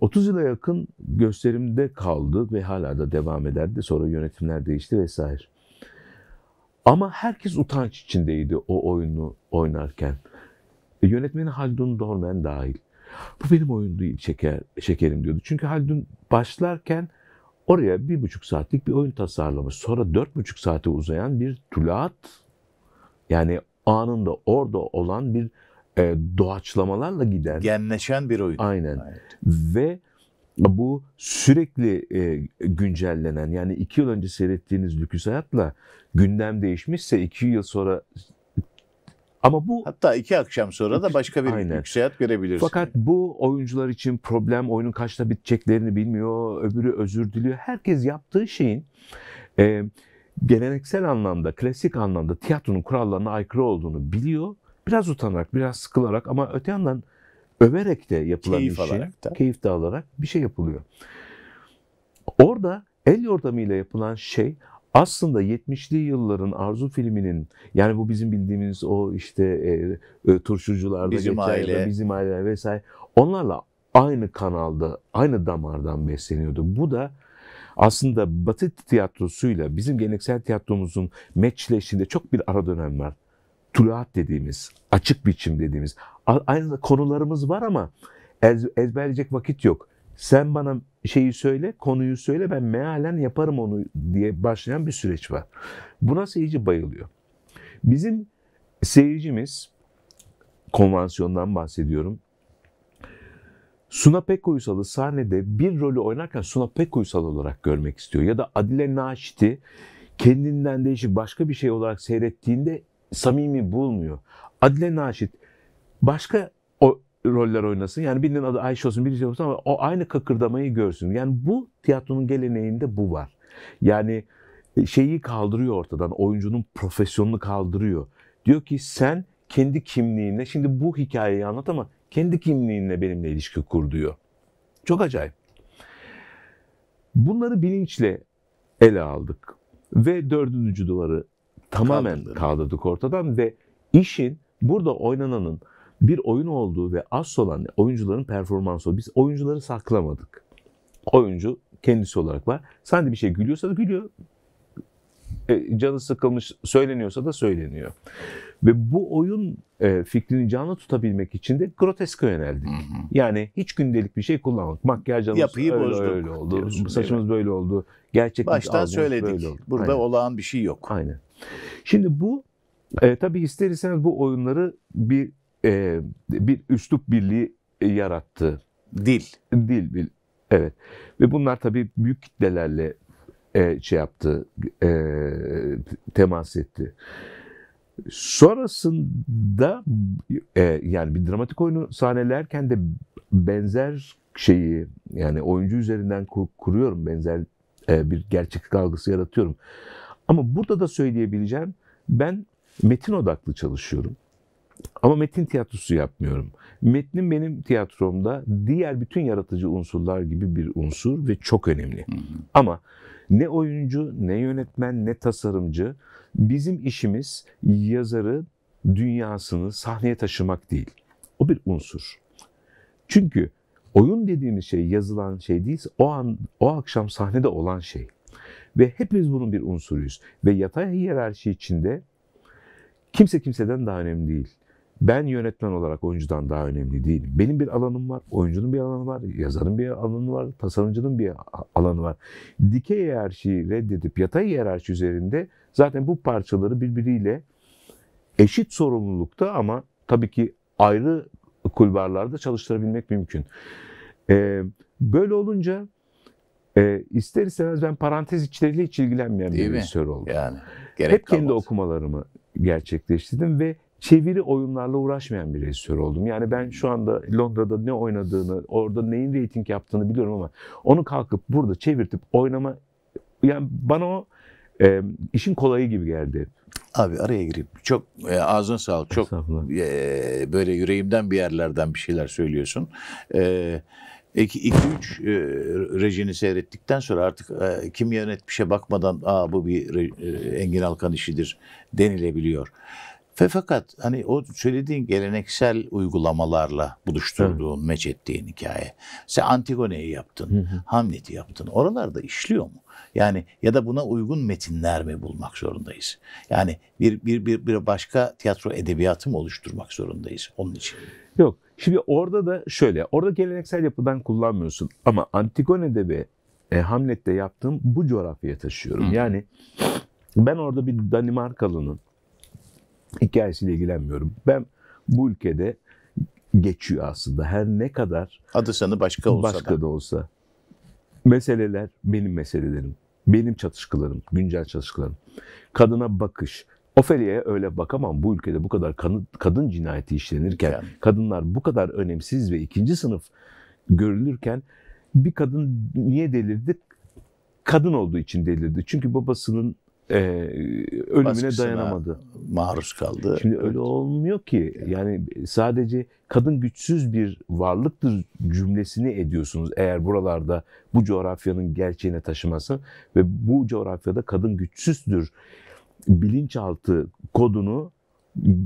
C: 30 yıla yakın gösterimde kaldı ve hala da devam ederdi. Sonra yönetimler değişti vesaire. Ama herkes utanç içindeydi o oyunu oynarken. E, yönetmeni Haldun Dormen dahil. Bu benim oyun değil şeker, şekerim diyordu. Çünkü Haldun başlarken oraya bir buçuk saatlik bir oyun tasarlamış. Sonra dört buçuk saate uzayan bir tulaat yani anında orada olan bir e, doğaçlamalarla giden
B: Genleşen bir oyun.
C: Aynen.
B: Evet.
C: Ve bu sürekli e, güncellenen yani iki yıl önce seyrettiğiniz Lüküs Hayat'la gündem değişmişse iki yıl sonra ama bu
B: Hatta iki akşam sonra da başka bir
C: Aynen.
B: yükselat görebilirsin.
C: fakat bu oyuncular için problem oyunun kaçta biteceklerini bilmiyor öbürü özür diliyor herkes yaptığı şeyin e, geleneksel anlamda klasik anlamda tiyatronun kurallarına aykırı olduğunu biliyor biraz utanarak biraz sıkılarak ama öte yandan överek de yapılan
B: Keyif
C: işin
B: alarak da.
C: keyif de alarak bir şey yapılıyor. Orada el yordamıyla yapılan şey aslında 70'li yılların Arzu filminin yani bu bizim bildiğimiz o işte e, e, turşucularda
B: Bizim Aile.
C: bizim aile vesaire onlarla aynı kanalda aynı damardan besleniyordu. Bu da aslında Batı tiyatrosuyla bizim geleneksel tiyatromuzun meçleştiğinde çok bir ara dönem var. Tuluat dediğimiz, açık biçim dediğimiz. Aynı konularımız var ama ez, ezberleyecek vakit yok. Sen bana şeyi söyle, konuyu söyle ben mealen yaparım onu diye başlayan bir süreç var. Buna seyirci bayılıyor. Bizim seyircimiz, konvansiyondan bahsediyorum. Suna Pek Uysal'ı sahnede bir rolü oynarken Suna Pek olarak görmek istiyor. Ya da Adile Naşit'i kendinden değişik başka bir şey olarak seyrettiğinde samimi bulmuyor. Adile Naşit başka o roller oynasın. Yani birinin adı Ayşe olsun, birisi olsun ama o aynı kakırdamayı görsün. Yani bu tiyatronun geleneğinde bu var. Yani şeyi kaldırıyor ortadan. Oyuncunun profesyonunu kaldırıyor. Diyor ki sen kendi kimliğinle, şimdi bu hikayeyi anlat ama kendi kimliğinle benimle ilişki kur diyor. Çok acayip. Bunları bilinçle ele aldık. Ve dördüncü duvarı tamamen
B: Kaldırdık.
C: kaldırdık ortadan ve işin burada oynananın bir oyun olduğu ve az olan oyuncuların performansı olduğu. Biz oyuncuları saklamadık. Oyuncu kendisi olarak var. Sen de bir şey gülüyorsa da gülüyor. E, canı sıkılmış söyleniyorsa da söyleniyor. Ve bu oyun e, fikrini canlı tutabilmek için de groteske yöneldik. Yani hiç gündelik bir şey kullanmadık. Makyaj
B: Yapıyı
C: öyle,
B: bozduk
C: öyle oldu.
B: diyorsun,
C: Saçımız böyle oldu. Gerçeklik
B: Baştan söyledik.
C: böyle oldu.
B: Burada
C: Aynen.
B: olağan bir şey yok.
C: Aynen. Şimdi bu e, tabii ister istemez bu oyunları bir e, bir üslup birliği e, yarattı.
B: Dil.
C: Dil, bil, evet. Ve bunlar tabii büyük kitlelerle e, şey yaptı, e, temas etti. Sonrasında e, yani bir dramatik oyunu sahnelerken de benzer şeyi yani oyuncu üzerinden kur- kuruyorum benzer e, bir gerçeklik algısı yaratıyorum. Ama burada da söyleyebileceğim ben metin odaklı çalışıyorum. Ama metin tiyatrosu yapmıyorum. Metnin benim tiyatromda diğer bütün yaratıcı unsurlar gibi bir unsur ve çok önemli. Ama ne oyuncu, ne yönetmen, ne tasarımcı bizim işimiz yazarı, dünyasını sahneye taşımak değil. O bir unsur. Çünkü oyun dediğimiz şey yazılan şey değilse o an o akşam sahnede olan şey. Ve hepimiz bunun bir unsuruyuz. Ve yatay hiyerarşi içinde kimse kimseden daha önemli değil. Ben yönetmen olarak oyuncudan daha önemli değilim. Benim bir alanım var, oyuncunun bir alanı var, yazarın bir alanı var, tasarımcının bir alanı var. Dikey hiyerarşiyi reddedip yatay hiyerarşi üzerinde zaten bu parçaları birbiriyle eşit sorumlulukta ama tabii ki ayrı kulvarlarda çalıştırabilmek mümkün. Ee, böyle olunca e, ister istemez ben parantez içleriyle hiç ilgilenmeyen
B: Değil
C: bir rejisör oldum.
B: Yani. Gerek
C: Hep kendi
B: kalmadı.
C: okumalarımı gerçekleştirdim ve çeviri oyunlarla uğraşmayan bir rejisör oldum. Yani ben şu anda Londra'da ne oynadığını, orada neyin reyting yaptığını biliyorum ama onu kalkıp burada çevirtip oynama yani bana o e, işin kolayı gibi geldi.
B: Abi araya gireyim. Çok e, ağzına sağlık. Çok e, böyle yüreğimden bir yerlerden bir şeyler söylüyorsun. E, 2-3 e, rejini seyrettikten sonra artık e, kim yönetmişe bakmadan Aa, bu bir e, Engin Alkan işidir denilebiliyor. Ve fakat hani o söylediğin geleneksel uygulamalarla buluşturduğun, meç ettiğin hikaye. Sen Antigone'yi yaptın, Hamlet'i yaptın. Oralarda işliyor mu? Yani ya da buna uygun metinler mi bulmak zorundayız? Yani bir bir bir, bir başka tiyatro edebiyatı mı oluşturmak zorundayız onun için?
C: Yok. Şimdi orada da şöyle. Orada geleneksel yapıdan kullanmıyorsun. Ama Antigone'de ve e, Hamlet'te yaptığım bu coğrafyaya taşıyorum. Yani ben orada bir Danimarkalı'nın hikayesiyle ilgilenmiyorum. Ben bu ülkede geçiyor aslında. Her ne kadar
B: Adı sanı başka olsa
C: başka
B: da.
C: da olsa. Meseleler benim meselelerim. Benim çatışkılarım, güncel çatışkılarım. Kadına bakış. Ofelia'ya öyle bakamam. Bu ülkede bu kadar kadın, kadın cinayeti işlenirken,
B: Yani.
C: kadınlar bu kadar önemsiz ve ikinci sınıf görülürken bir kadın niye delirdi? Kadın olduğu için delirdi. Çünkü babasının e, ölümüne
B: Baskısına
C: dayanamadı.
B: maruz kaldı.
C: Şimdi öyle olmuyor ki. Yani sadece kadın güçsüz bir varlıktır cümlesini ediyorsunuz eğer buralarda bu coğrafyanın gerçeğine taşıması ve bu coğrafyada kadın güçsüzdür bilinçaltı kodunu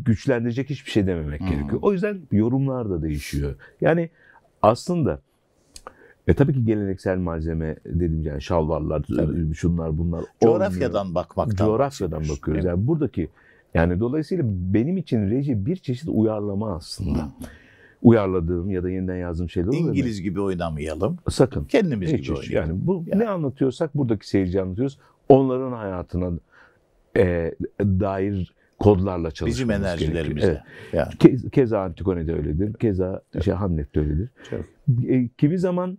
C: güçlendirecek hiçbir şey dememek
B: Hmm.
C: gerekiyor. O yüzden yorumlar da değişiyor. Yani aslında e tabii ki geleneksel malzeme dediğim yani şalvarlar,
B: Tabii.
C: şunlar bunlar olmuyor.
B: Coğrafyadan bakmaktan
C: Coğrafyadan
B: bahsediyorsun,
C: bakıyoruz.
B: mi?
C: Yani buradaki yani dolayısıyla benim için reji bir çeşit uyarlama aslında. Uyarladığım ya da yeniden yazdığım şeyler oluyor.
B: İngiliz gibi oynamayalım.
C: Sakın.
B: Kendimiz
C: Hiç,
B: gibi
C: hiç.
B: oynayalım.
C: Yani bu
B: Yani.
C: ne anlatıyorsak buradaki seyirci anlatıyoruz. Onların hayatına e, dair kodlarla çalışmamız
B: Bizim
C: gerekiyor.
B: enerjilerimize.
C: Evet.
B: Yani.
C: Ke- Keza Antigone'de öyledir. Keza şey, Hamlet'te öyledir.
B: Çok.
C: E, kimi zaman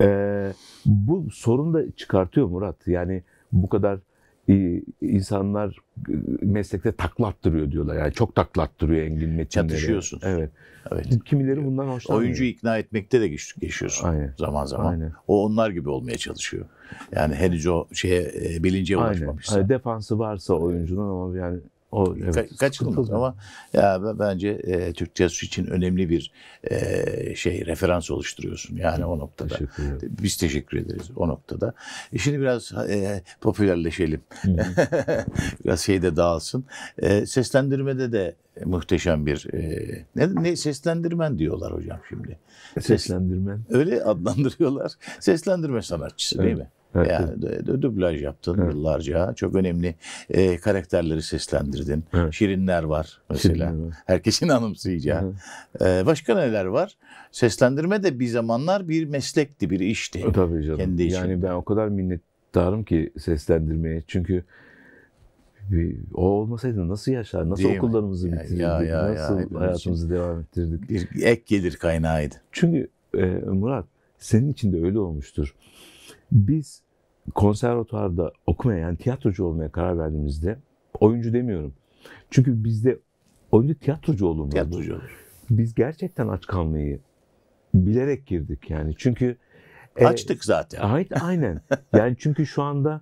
C: e, bu sorun da çıkartıyor Murat. Yani bu kadar insanlar e, meslekte taklattırıyor diyorlar. Yani çok taklattırıyor Engin metinleri.
B: Çatışıyorsun.
C: Evet.
B: Evet.
C: Kimileri bundan hoşlanmıyor.
B: Oyuncuyu ikna etmekte de güçlük yaşıyorsun
C: Aynen.
B: zaman zaman.
C: Aynen.
B: O onlar gibi olmaya çalışıyor. Yani henüz o şeye e, bilince
C: Aynen.
B: ulaşmamışsa.
C: Hani defansı varsa oyuncunun ama yani o evet.
B: Ka- kaçınılmaz ama ya ben- bence e, Türk tiyatrosu için önemli bir e, şey referans oluşturuyorsun yani o noktada.
C: Teşekkür.
B: Biz teşekkür ederiz o noktada. E şimdi biraz e, popülerleşelim. biraz şey de dağılsın. E, seslendirmede de muhteşem bir e, ne, ne seslendirmen diyorlar hocam şimdi.
C: Seslendirmen.
B: Öyle adlandırıyorlar. Seslendirme sanatçısı değil
C: Evet.
B: mi?
C: Evet,
B: yani dublaj yaptın
C: Evet.
B: yıllarca. Çok önemli e, karakterleri seslendirdin.
C: Evet.
B: Şirinler var mesela.
C: Şirinler var.
B: Herkesin anımsayacağı. E, başka neler var? Seslendirme de bir zamanlar bir meslekti, bir işti.
C: Tabii canım.
B: Kendi
C: yani
B: içinde.
C: ben o kadar minnettarım ki seslendirmeye. Çünkü bir, o olmasaydı nasıl yaşar, nasıl
B: Değil mi?
C: okullarımızı
B: Ya,
C: bitirirdik,
B: ya, ya, ya,
C: nasıl
B: hepimiz
C: hayatımızı devam ettirdik.
B: Bir ek gelir kaynağıydı.
C: Çünkü e, Murat senin için de öyle olmuştur. Biz konservatuvarda okumaya yani tiyatrocu olmaya karar verdiğimizde oyuncu demiyorum. Çünkü bizde oyuncu tiyatrocu olunmalı.
B: Tiyatrocu olur.
C: Biz gerçekten aç kalmayı bilerek girdik yani. Çünkü e,
B: Açtık zaten.
C: Aynen, aynen. Yani çünkü şu anda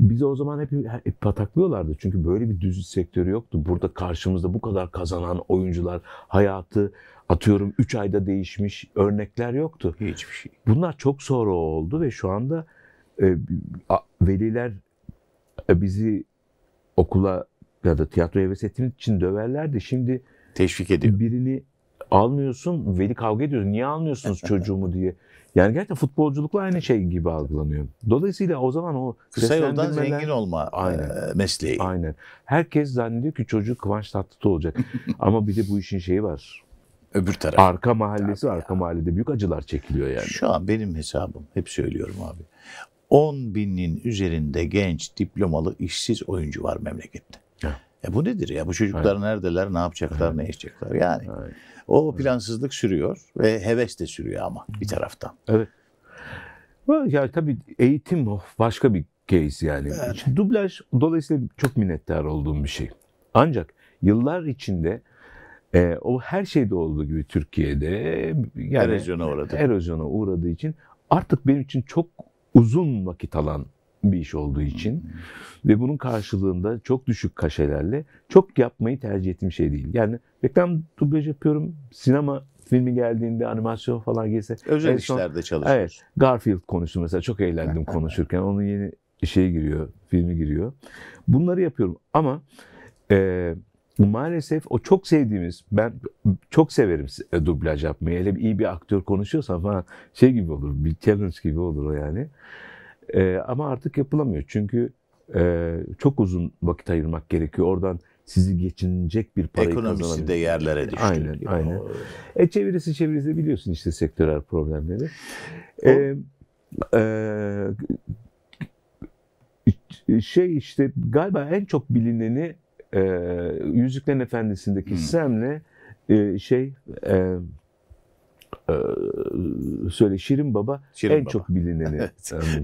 C: bizi o zaman hep, hep pataklıyorlardı. Çünkü böyle bir düz sektörü yoktu. Burada karşımızda bu kadar kazanan oyuncular, hayatı atıyorum 3 ayda değişmiş örnekler yoktu.
B: Hiçbir şey.
C: Bunlar çok sonra oldu ve şu anda e, veliler e, bizi okula ya da tiyatroya heves ettiğimiz için döverlerdi. Şimdi
B: Teşvik ediyor.
C: birini almıyorsun, veli kavga ediyor. Niye almıyorsunuz çocuğumu diye. Yani gerçekten futbolculukla aynı şey gibi algılanıyor. Dolayısıyla o zaman o
B: Kısa yoldan zengin olma
C: Aynen.
B: e, mesleği.
C: Aynen. Herkes zannediyor ki çocuk Kıvanç Tatlıtuğ olacak. Ama bir de bu işin şeyi var.
B: Öbür taraf.
C: Arka mahallesi,
B: Tabii
C: arka mahallede büyük acılar çekiliyor yani.
B: Şu an benim hesabım, hep söylüyorum abi. 10 binin üzerinde genç diplomalı işsiz oyuncu var memlekette.
C: Ya.
B: Ya bu nedir ya? Bu çocuklar neredeler, ne yapacaklar, ne yaşayacaklar? Yani
C: Aynen.
B: o plansızlık sürüyor ve heves de sürüyor ama bir taraftan.
C: Evet. Ya tabii eğitim başka bir case yani. Şimdi Dublaj dolayısıyla çok minnettar olduğum bir şey. Ancak yıllar içinde e, o her şeyde olduğu gibi Türkiye'de yani
B: Erozyona uğradı.
C: erozyona uğradığı için artık benim için çok uzun vakit alan bir iş olduğu için ve bunun karşılığında çok düşük kaşelerle çok yapmayı tercih ettiğim şey değil. Yani reklam dublaj yapıyorum, sinema filmi geldiğinde animasyon falan gelse.
B: Özel
C: en son-
B: işlerde çalışıyorsun.
C: Evet. Garfield konuştum mesela. Çok eğlendim konuşurken. Onun yeni şeyi giriyor, filmi giriyor. Bunları yapıyorum ama e, maalesef o çok sevdiğimiz, ben çok severim e, dublaj yapmayı. Hele iyi bir aktör konuşuyorsan falan şey gibi olur, bir challenge gibi olur o yani. E, ama artık yapılamıyor çünkü e, çok uzun vakit ayırmak gerekiyor. Oradan sizi geçinecek bir parayı
B: Ekonomisi de yerlere düştü.
C: Aynen, aynen. E çevirisi çevirisi biliyorsun işte sektörel problemleri. E, e, şey işte galiba en çok bilineni e, Yüzüklerin Efendisi'ndeki
B: Hmm.
C: Sam'le e, şey e, e, söyle Şirin Baba
B: Şirin
C: en
B: Baba.
C: çok bilineni.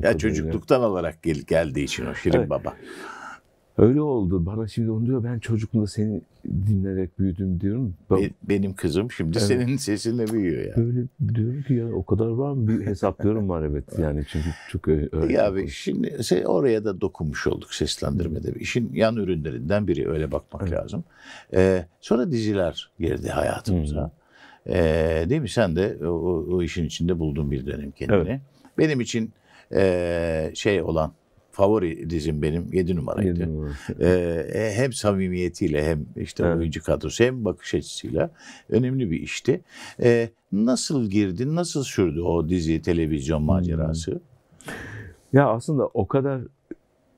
B: Ya çocukluktan alarak gel, geldiği için o Şirin
C: Evet.
B: Baba.
C: Öyle oldu. Bana şimdi onu diyor ben çocukluğumda seni dinleyerek büyüdüm diyorum. Ben
B: Be- benim kızım şimdi
C: Evet.
B: senin sesinle büyüyor ya.
C: böyle diyorum ki ya o kadar var mı? Bir hesaplıyorum var evet yani çünkü çok öyle.
B: Ya abi şimdi se- oraya da dokunmuş olduk seslendirmede. İşin yan ürünlerinden biri öyle bakmak
C: Evet.
B: lazım. Ee, sonra diziler girdi hayatımıza. Ee, değil mi? Sen de o, o- işin içinde buldun bir dönem kendini.
C: Evet.
B: Benim için ee, şey olan favori dizim benim 7 numaraydı.
C: Yedi numara.
B: Ee, hem samimiyetiyle hem işte
C: Evet.
B: oyuncu kadrosu hem bakış açısıyla önemli bir işti. Ee, nasıl girdin? Nasıl sürdü o dizi, televizyon macerası?
C: Ya aslında o kadar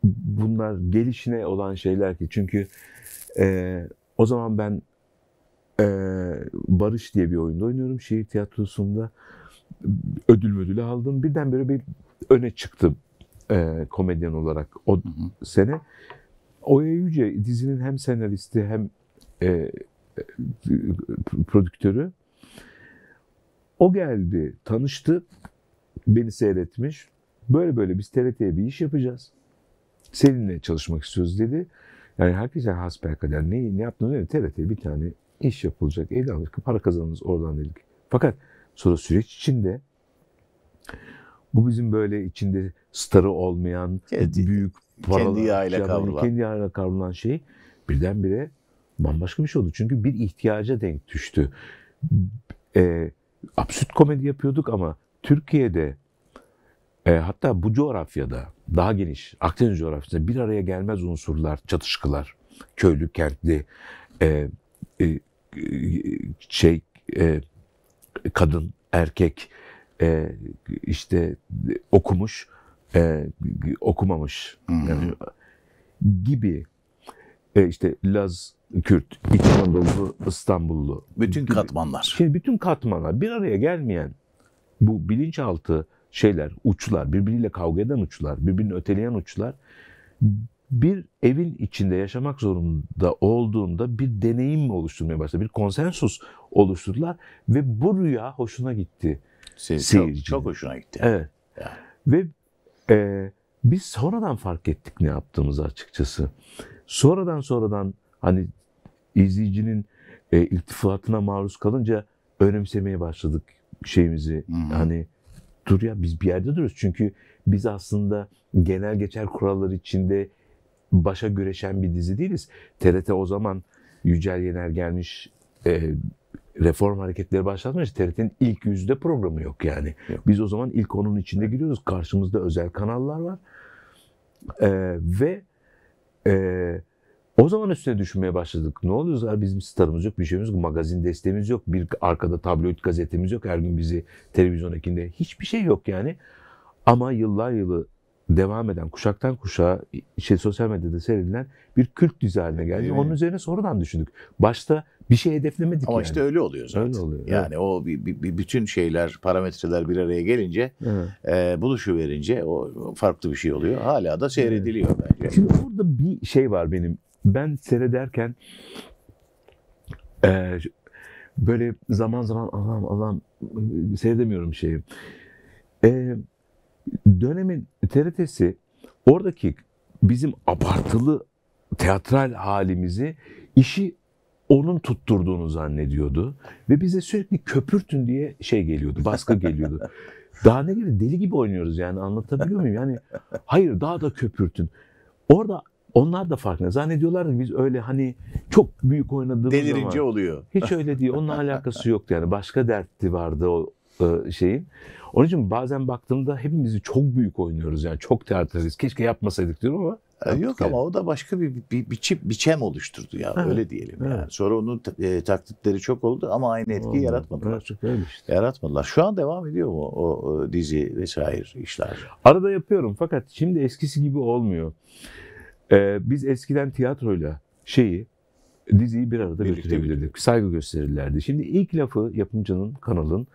C: bunlar gelişine olan şeyler ki çünkü e, o zaman ben e, Barış diye bir oyunda oynuyorum şehir tiyatrosunda ödül müdülü aldım birdenbire bir öne çıktım e, komedyen olarak o
B: hı.
C: sene. Oya Yüce dizinin hem senaristi hem e, prodüktörü. O geldi, tanıştı, beni seyretmiş. Böyle böyle biz TRT'ye bir iş yapacağız. Seninle çalışmak istiyoruz dedi. Yani herkese hasbelkader ne, ne yaptığını öyle TRT'ye bir tane iş yapılacak. Eli alır, para kazanırız oradan dedik. Fakat sonra süreç içinde bu bizim böyle içinde starı olmayan,
B: Kendi-
C: büyük
B: kendi
C: paralar
B: yağıyla
C: harcayan,
B: kavrulan.
C: Kendi yağıyla kavrulan şey birdenbire bambaşka bir şey oldu. Çünkü bir ihtiyaca denk düştü. E, absürt komedi yapıyorduk ama Türkiye'de e, hatta bu coğrafyada daha geniş Akdeniz coğrafyasında bir araya gelmez unsurlar, çatışkılar, köylü, kentli, e, e, e, şey, e, kadın, erkek, e, işte okumuş, e, okumamış yani gibi e, işte Laz, Kürt, İç Anadolu, İstanbullu.
B: Bütün
C: gibi.
B: katmanlar.
C: Şimdi bütün katmanlar bir araya gelmeyen bu bilinçaltı şeyler, uçlar, birbiriyle kavga eden uçlar, birbirini öteleyen uçlar bir evin içinde yaşamak zorunda olduğunda bir deneyim oluşturmaya başladı. Bir konsensus oluşturdular ve bu rüya hoşuna gitti.
B: Siz çok,
C: Seyirci.
B: çok hoşuna gitti.
C: Evet.
B: Ya.
C: Ve e, biz sonradan fark ettik ne yaptığımızı açıkçası. Sonradan sonradan hani izleyicinin e, iltifatına maruz kalınca önemsemeye başladık şeyimizi.
B: Hı hı.
C: Hani dur ya biz bir yerde duruyoruz. Çünkü biz aslında genel geçer kurallar içinde başa güreşen bir dizi değiliz. TRT o zaman Yücel Yener gelmiş e, reform hareketleri başlatmış. TRT'nin ilk yüzde programı yok yani.
B: Yok.
C: Biz o zaman ilk onun içinde giriyoruz. Karşımızda özel kanallar var. E, ve e, o zaman üstüne düşünmeye başladık. Ne oluyoruz abi bizim starımız yok, bir şeyimiz yok, magazin desteğimiz yok, bir arkada tabloid gazetemiz yok, her gün bizi televizyon ekinde hiçbir şey yok yani. Ama yıllar yılı devam eden, kuşaktan kuşağa şey, sosyal medyada seyredilen bir kült dizi haline geldi.
B: Mi?
C: Onun üzerine sonradan düşündük. Başta bir şey hedeflemedik
B: Ama
C: yani.
B: işte öyle oluyor zaten.
C: Öyle oluyor,
B: Yani o bir, bir- bütün şeyler, parametreler bir araya gelince,
C: Evet.
B: e, buluşu verince o farklı bir şey oluyor. Hala da seyrediliyor bence.
C: Şimdi orada bir şey var benim. Ben seyrederken e, böyle zaman zaman Allah'ım Allah'ım seyredemiyorum şeyi. E, dönemin TRT'si oradaki bizim abartılı teatral halimizi işi onun tutturduğunu zannediyordu. Ve bize sürekli köpürtün diye şey geliyordu, baskı geliyordu. Daha ne gibi deli gibi oynuyoruz yani anlatabiliyor muyum? Yani hayır daha da köpürtün. Orada onlar da farkında. Zannediyorlar ki biz öyle hani çok büyük oynadığımız
B: Delirince
C: zaman.
B: oluyor.
C: Hiç öyle değil. Onunla alakası yoktu yani. Başka dertli vardı o şeyin. Onun için bazen baktığımda hepimizi çok büyük oynuyoruz yani. Çok teatraliz. Keşke yapmasaydık diyorum ama.
B: E, Yok
C: yaptık
B: ama
C: yani.
B: o da başka bir, bir biçim, biçem oluşturdu ya
C: Evet.
B: öyle diyelim yani.
C: Evet.
B: Sonra onun e, taklitleri çok oldu ama aynı etkiyi
C: Oldu.
B: yaratmadılar.
C: Evet, işte.
B: Yaratmadılar. Şu an devam ediyor mu o, o dizi vesaire işler?
C: Arada yapıyorum fakat şimdi eskisi gibi olmuyor. Ee, biz eskiden tiyatroyla şeyi diziyi bir arada
B: Birlikte
C: götürebilirdik. Saygı gösterirlerdi. Şimdi ilk lafı yapımcının, kanalın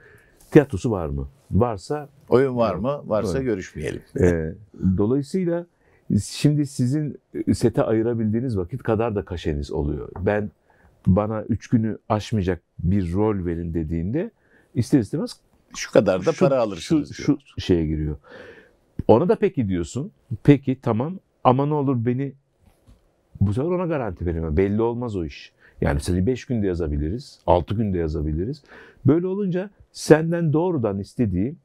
C: tiyatrosu var mı? Varsa
B: Oyun var mı? Varsa
C: Evet.
B: görüşmeyelim.
C: e, dolayısıyla şimdi sizin sete ayırabildiğiniz vakit kadar da kaşeniz oluyor. Ben bana üç günü aşmayacak bir rol verin dediğinde ister istemez
B: Şu kadar da
C: şu-
B: para alırsınız.
C: Şu,
B: diyor.
C: şu şeye giriyor. Ona da peki diyorsun. Peki tamam ama ne olur beni bu sefer ona garanti veremem. Belli olmaz o iş. Yani seni 5 günde yazabiliriz, 6 günde yazabiliriz. Böyle olunca senden doğrudan istediği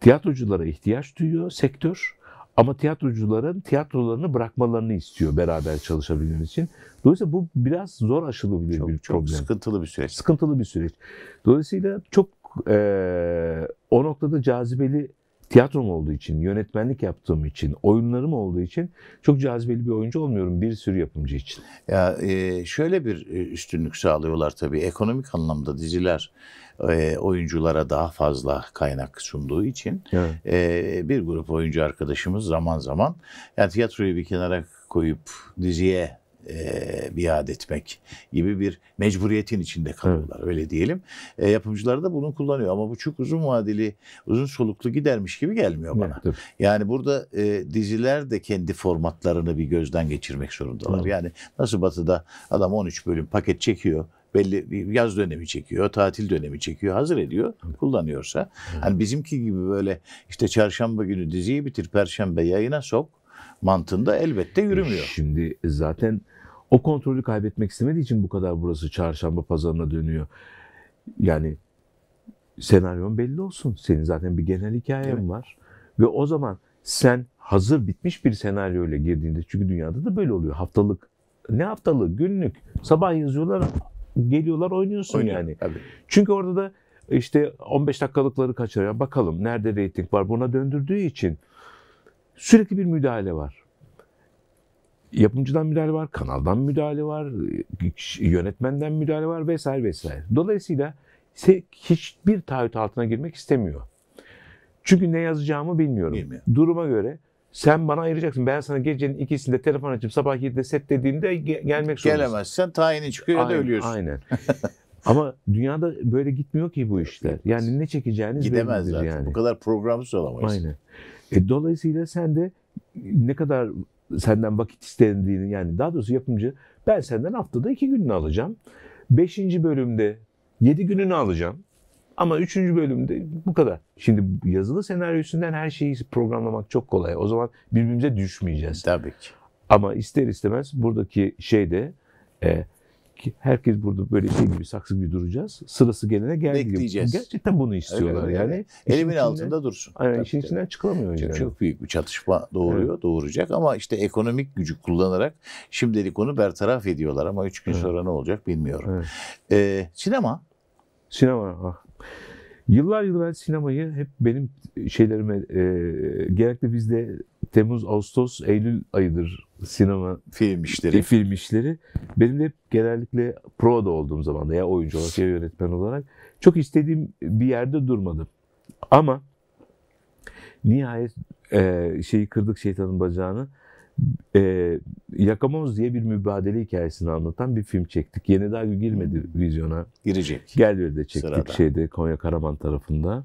C: tiyatroculara ihtiyaç duyuyor sektör. Ama tiyatrocuların tiyatrolarını bırakmalarını istiyor beraber çalışabilmemiz için. Dolayısıyla bu biraz zor aşılabilir bir
B: Çok, çok
C: problem
B: sıkıntılı bir süreç.
C: sıkıntılı bir süreç. Dolayısıyla çok eee, o noktada cazibeli tiyatrom olduğu için, yönetmenlik yaptığım için, oyunlarım olduğu için çok cazibeli bir oyuncu olmuyorum bir sürü yapımcı için.
B: Ya e, şöyle bir e, üstünlük sağlıyorlar tabii. Ekonomik anlamda diziler e, oyunculara daha fazla kaynak sunduğu için
C: Evet.
B: e, bir grup oyuncu arkadaşımız zaman zaman yani tiyatroyu bir kenara koyup diziye e, biat etmek gibi bir mecburiyetin içinde kalıyorlar öyle diyelim. E, yapımcılar da bunu kullanıyor ama bu çok uzun vadeli, uzun soluklu gidermiş gibi gelmiyor bana.
C: Tabii.
B: Yani burada e, diziler de kendi formatlarını bir gözden geçirmek zorundalar.
C: Hı.
B: Yani nasıl Batı'da adam 13 bölüm paket çekiyor. Belli bir yaz dönemi çekiyor, tatil dönemi çekiyor, hazır ediyor, kullanıyorsa. Hani bizimki gibi böyle işte çarşamba günü diziyi bitir, perşembe yayına sok mantığında elbette yürümüyor.
C: Şimdi zaten o kontrolü kaybetmek istemediği için bu kadar burası çarşamba pazarına dönüyor. Yani senaryon belli olsun. Senin zaten bir genel hikayen
B: Evet.
C: var. Ve o zaman sen hazır bitmiş bir senaryoyla girdiğinde çünkü dünyada da böyle oluyor. Haftalık ne haftalığı? Günlük. Sabah yazıyorlar, geliyorlar oynuyorsun
B: Oynuyor,
C: yani.
B: tabii.
C: Çünkü orada da işte 15 dakikalıkları kaçırıyor. Bakalım nerede reyting var. Buna döndürdüğü için sürekli bir müdahale var. Yapımcıdan müdahale var, kanaldan müdahale var, yönetmenden müdahale var vesaire vesaire. Dolayısıyla hiçbir taahhüt altına girmek istemiyor. Çünkü ne yazacağımı bilmiyorum.
B: Bilmiyor.
C: Duruma göre sen bana ayıracaksın. Ben sana gecenin ikisinde telefon açıp sabah 7'de set dediğinde ge- gelmek zorundasın.
B: Gelemezsen tayini çıkıyor ya da ölüyorsun.
C: Aynen. Ama dünyada böyle gitmiyor ki bu işler. Yani ne çekeceğiniz
B: Gidemez zaten.
C: yani.
B: Bu kadar programsız olamayız.
C: Aynen. E, dolayısıyla sen de ne kadar senden vakit istendiğini yani daha doğrusu yapımcı ben senden haftada iki gününü alacağım. Beşinci bölümde yedi gününü alacağım. Ama üçüncü bölümde bu kadar. Şimdi yazılı senaryo üstünden her şeyi programlamak çok kolay. O zaman birbirimize düşmeyeceğiz.
B: Tabii ki.
C: Ama ister istemez buradaki şeyde e, ki herkes burada böyle şey gibi saksı gibi duracağız. Sırası gelene geldi.
B: Bekleyeceğiz.
C: Gerçekten bunu istiyorlar
B: Öyle,
C: yani. İşin
B: Elimin altında dursun.
C: Aynen
B: Tabii,
C: işin
B: tabii.
C: içinden çıkılamıyor
B: Çünkü
C: yani.
B: çok büyük bir çatışma doğuruyor, doğuracak ama işte ekonomik gücü kullanarak şimdilik onu bertaraf ediyorlar ama üç gün
C: Evet.
B: sonra ne olacak bilmiyorum.
C: Evet.
B: Ee, sinema
C: Sinema. ah. Yıllar yıl ben sinemayı hep benim şeylerime e, genellikle bizde Temmuz, Ağustos, Eylül ayıdır sinema
B: film işleri.
C: e, film işleri. Benim de hep genellikle provada olduğum zaman da ya oyuncu olarak ya yönetmen olarak çok istediğim bir yerde durmadım. Ama nihayet e, şeyi kırdık şeytanın bacağını. E, Yakamoz diye bir mübadele hikayesini anlatan bir film çektik. Yeni daha girmedi vizyona.
B: girecek.
C: Gelbir'de çektik
B: Sırada.
C: şeyde Konya Karaman tarafında.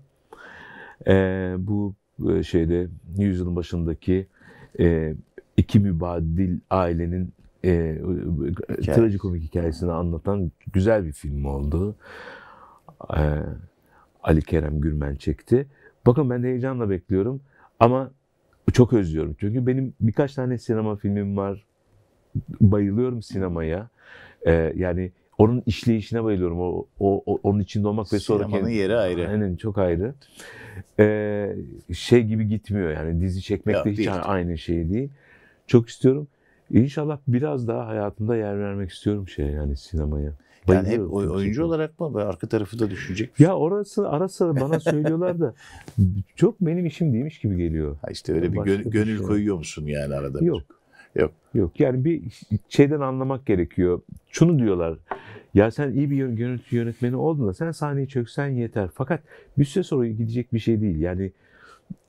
C: Ee, bu e, şeyde yüzyılın başındaki e, iki mübadil ailenin e, trajikomik hikayesini anlatan güzel bir film oldu. Ee, Ali Kerem Gürmen çekti. Bakın ben de heyecanla bekliyorum ama çok özlüyorum. Çünkü benim birkaç tane sinema filmim var. Bayılıyorum sinemaya. Ee, yani onun işleyişine bayılıyorum. O, o, o- onun içinde olmak ve sonra
B: Sinemanın yeri ayrı.
C: Aynen çok ayrı. Ee, şey gibi gitmiyor yani dizi çekmek
B: Yok,
C: de hiç
B: değil.
C: aynı şey değil. Çok istiyorum. İnşallah biraz daha hayatımda yer vermek istiyorum şey yani sinemaya.
B: Yani hep oy-
C: çünkü.
B: oyuncu olarak mı? Arka tarafı da düşünecek.
C: Ya orası ara sıra bana söylüyorlar da çok benim işim değilmiş gibi geliyor.
B: Ha işte öyle bir gö-
C: bir
B: gönül
C: şey.
B: koyuyor musun yani arada? bir?
C: Yok.
B: Yok.
C: Yani bir şeyden anlamak gerekiyor. Şunu diyorlar. Ya sen iyi bir görüntü yönetmeni oldun da sen sahneye çöksen yeter. Fakat bir süre sonra gidecek bir şey değil. Yani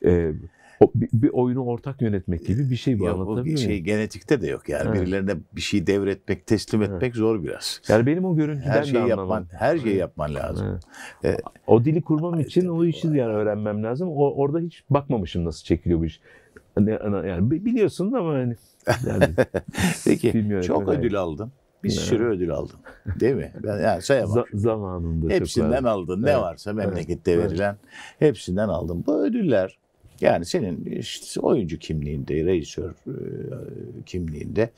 C: e, o, bir, bir oyunu ortak yönetmek gibi bir şey bu
B: Ya bu
C: anlatabiliyor
B: şey
C: muyum?
B: genetikte de yok yani.
C: Evet.
B: Birilerine bir şey devretmek, teslim
C: Evet.
B: etmek zor biraz.
C: Yani benim o görüntüden
B: Her
C: de
B: şeyi
C: anlamam.
B: yapman, her şeyi yapman lazım.
C: Evet.
B: Evet.
C: O dili kurmam için o işi yani öğrenmem lazım. O, orada hiç bakmamışım nasıl çekiliyor bu iş. Ne- Yani bi- biliyorsun ama hani yani
B: Peki
C: yönetmeni,
B: çok ödül aldın. Bir
C: Evet.
B: sürü ödül aldın. Değil mi? Ben yani sayamam.
C: za- zamanında
B: Hepsinden aldın. Ne
C: Evet.
B: varsa memlekette
C: Evet.
B: verilen hepsinden aldın. Bu ödüller yani senin işte oyuncu kimliğinde, rejisör e, kimliğinde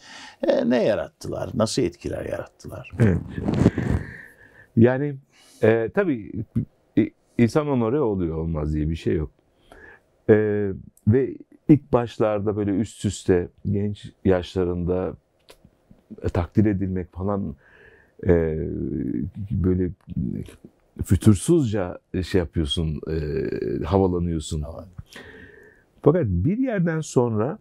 B: e, ne yarattılar? Nasıl etkiler yarattılar?
C: Evet. Yani e, tabii insan onore oluyor olmaz diye bir şey yok. E, ve ilk başlarda böyle üst üste genç yaşlarında e, takdir edilmek falan e, böyle fütursuzca şey yapıyorsun, e, havalanıyorsun. Fakat bir yerden sonra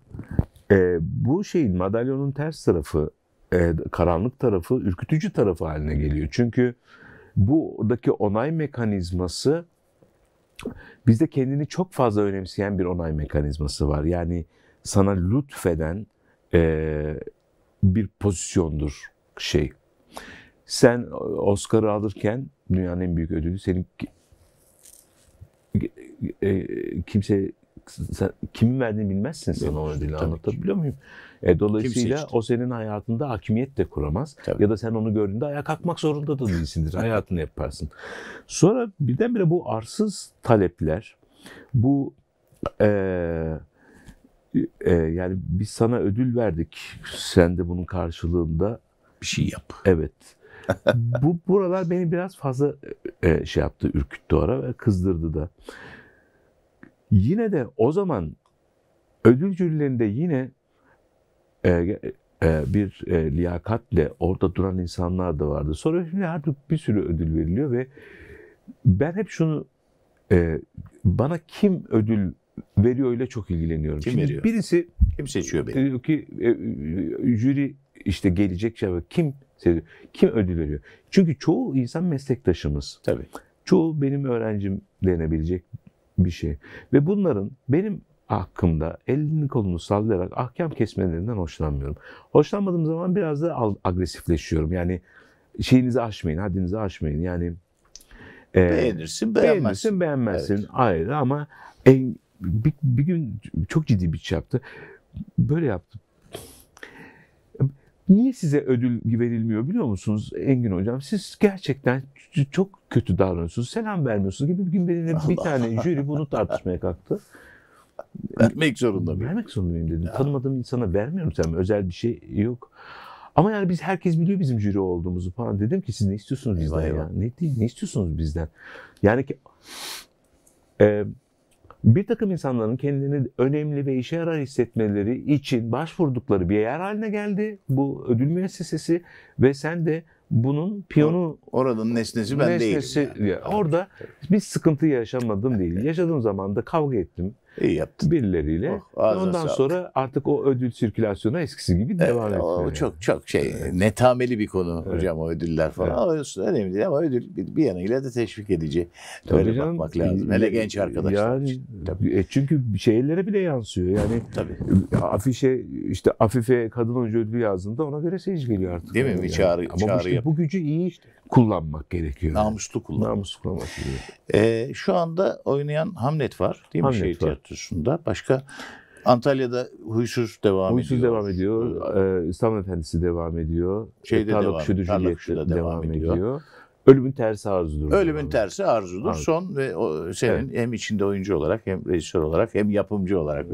C: e, bu şeyin madalyonun ters tarafı, e, karanlık tarafı, ürkütücü tarafı haline geliyor. Çünkü buradaki onay mekanizması bizde kendini çok fazla önemseyen bir onay mekanizması var. Yani sana lütfeden e, bir pozisyondur şey. Sen Oscar'ı alırken dünyanın en büyük ödülü senin e, kimse sen, kimin verdiğini bilmezsin sen o ödülü anlatabiliyor muyum? E, dolayısıyla o senin hayatında hakimiyet de kuramaz.
B: Tabii.
C: Ya da sen onu gördüğünde ayağa kalkmak zorunda da değilsindir. Hayatını yaparsın. Sonra birdenbire bu arsız talepler, bu e, e, yani biz sana ödül verdik. Sen de bunun karşılığında
B: bir şey yap.
C: Evet. Bu buralar beni biraz fazla e, şey yaptı, ürküttü ara ve kızdırdı da. Yine de o zaman ödül jürilerinde yine e, e, bir e, liyakatle orada duran insanlar da vardı. Sonra şimdi artık bir sürü ödül veriliyor ve ben hep şunu e, bana kim ödül veriyor ile çok ilgileniyorum.
B: Kim
C: Şimdi
B: veriyor?
C: Birisi
B: Kim seçiyor beni?
C: diyor ki e, e, jüri işte gelecek şey kim seviyor? Kim ödül veriyor? Çünkü çoğu insan meslektaşımız.
B: Tabii.
C: Çoğu benim öğrencim denebilecek bir şey. Ve bunların benim hakkımda elini kolunu sallayarak ahkam kesmelerinden hoşlanmıyorum. Hoşlanmadığım zaman biraz da agresifleşiyorum. Yani şeyinizi aşmayın, haddinizi aşmayın. Yani e,
B: Beğenirsin, beğenmezsin.
C: Beğenirsin, beğenmezsin.
B: Evet.
C: Ayrı ama en, bir, bir gün çok ciddi bir şey yaptı. Böyle yaptı. Niye size ödül verilmiyor biliyor musunuz Engin Hocam? Siz gerçekten çok kötü davranıyorsunuz. Selam vermiyorsunuz gibi bir gün benimle bir tane jüri bunu tartışmaya kalktı.
B: Vermek zorunda mıyım?
C: Vermek zorundayım dedim. Tanımadığım insana vermiyorum sen özel bir şey yok. Ama yani biz herkes biliyor bizim jüri olduğumuzu falan. Dedim ki siz ne istiyorsunuz bizden
B: Eyvah,
C: ya?
B: eyvah.
C: Ne, değil, ne istiyorsunuz bizden? Yani ki e, bir takım insanların kendilerini önemli ve işe yarar hissetmeleri için başvurdukları bir yer haline geldi bu ödül müessesesi ve sen de bunun piyonu
B: Oranın nesnesi ben
C: nesnesi
B: değilim. yani.
C: ya orada bir sıkıntı yaşamadım değil. Yaşadığım zaman da kavga ettim
B: İyi yaptın.
C: birileriyle.
B: Oh,
C: Ondan
B: sağlık.
C: sonra artık o ödül sirkülasyonu eskisi gibi
B: Evet,
C: devam
B: o
C: yani.
B: çok çok şey netameli bir konu
C: Evet.
B: hocam o ödüller falan.
C: Evet.
B: Olsun, önemli değil ama ödül bir, bir yanıyla da teşvik edici.
C: Tabii
B: Öyle
C: canım.
B: bakmak lazım. Hele genç arkadaşlar
C: Yani,
B: için. Tabii.
C: e, çünkü şeylere bile yansıyor. Yani
B: Tabii.
C: afişe işte Afife kadın oyuncu ödülü yazdığında ona göre seyirci geliyor artık.
B: Değil mi? Bir çağrı-
C: Ama
B: çağrı
C: işte bu gücü iyi kullanmak gerekiyor.
B: Namuslu kullan.
C: Namuslu kullanmak gerekiyor.
B: Ee, şu anda oynayan Hamlet var değil mi
C: Hamlet
B: şehir
C: var.
B: tiyatrosunda? Başka Antalya'da Huysuz devam
C: Huysuz
B: ediyor.
C: devam ediyor. Ee, İstanbul Efendisi devam ediyor.
B: Şeyde
C: Tarla
B: devam-
C: Kuşu de
B: Tarla
C: Juliet'te
B: Kuşu da devam
C: devam
B: ediyor.
C: ediyor. Ölümün tersi arzudur.
B: Ölümün tersi arzudur.
C: Arzu.
B: Son ve o senin hem içinde oyuncu olarak hem rejisör olarak hem yapımcı olarak.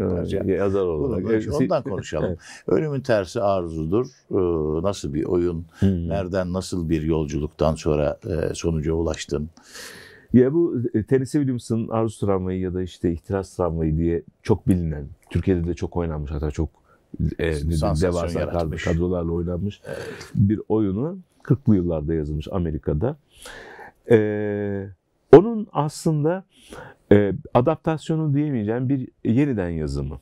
C: Ee, yazar olarak.
B: böyle- ondan konuşalım.
C: Evet.
B: Ölümün tersi arzudur. Ee, nasıl bir oyun?
C: Hmm.
B: Nereden nasıl bir yolculuktan sonra e, sonuca ulaştın?
C: Ya bu e, Tennessee Williams'ın Arzu Tramvayı ya da işte İhtiras Tramvayı diye çok bilinen, Türkiye'de de çok oynanmış hatta çok e, devasa kadrolarla oynanmış bir oyunu 40'lı yıllarda yazılmış Amerika'da. E, onun aslında e, adaptasyonu diyemeyeceğim bir yeniden yazımı.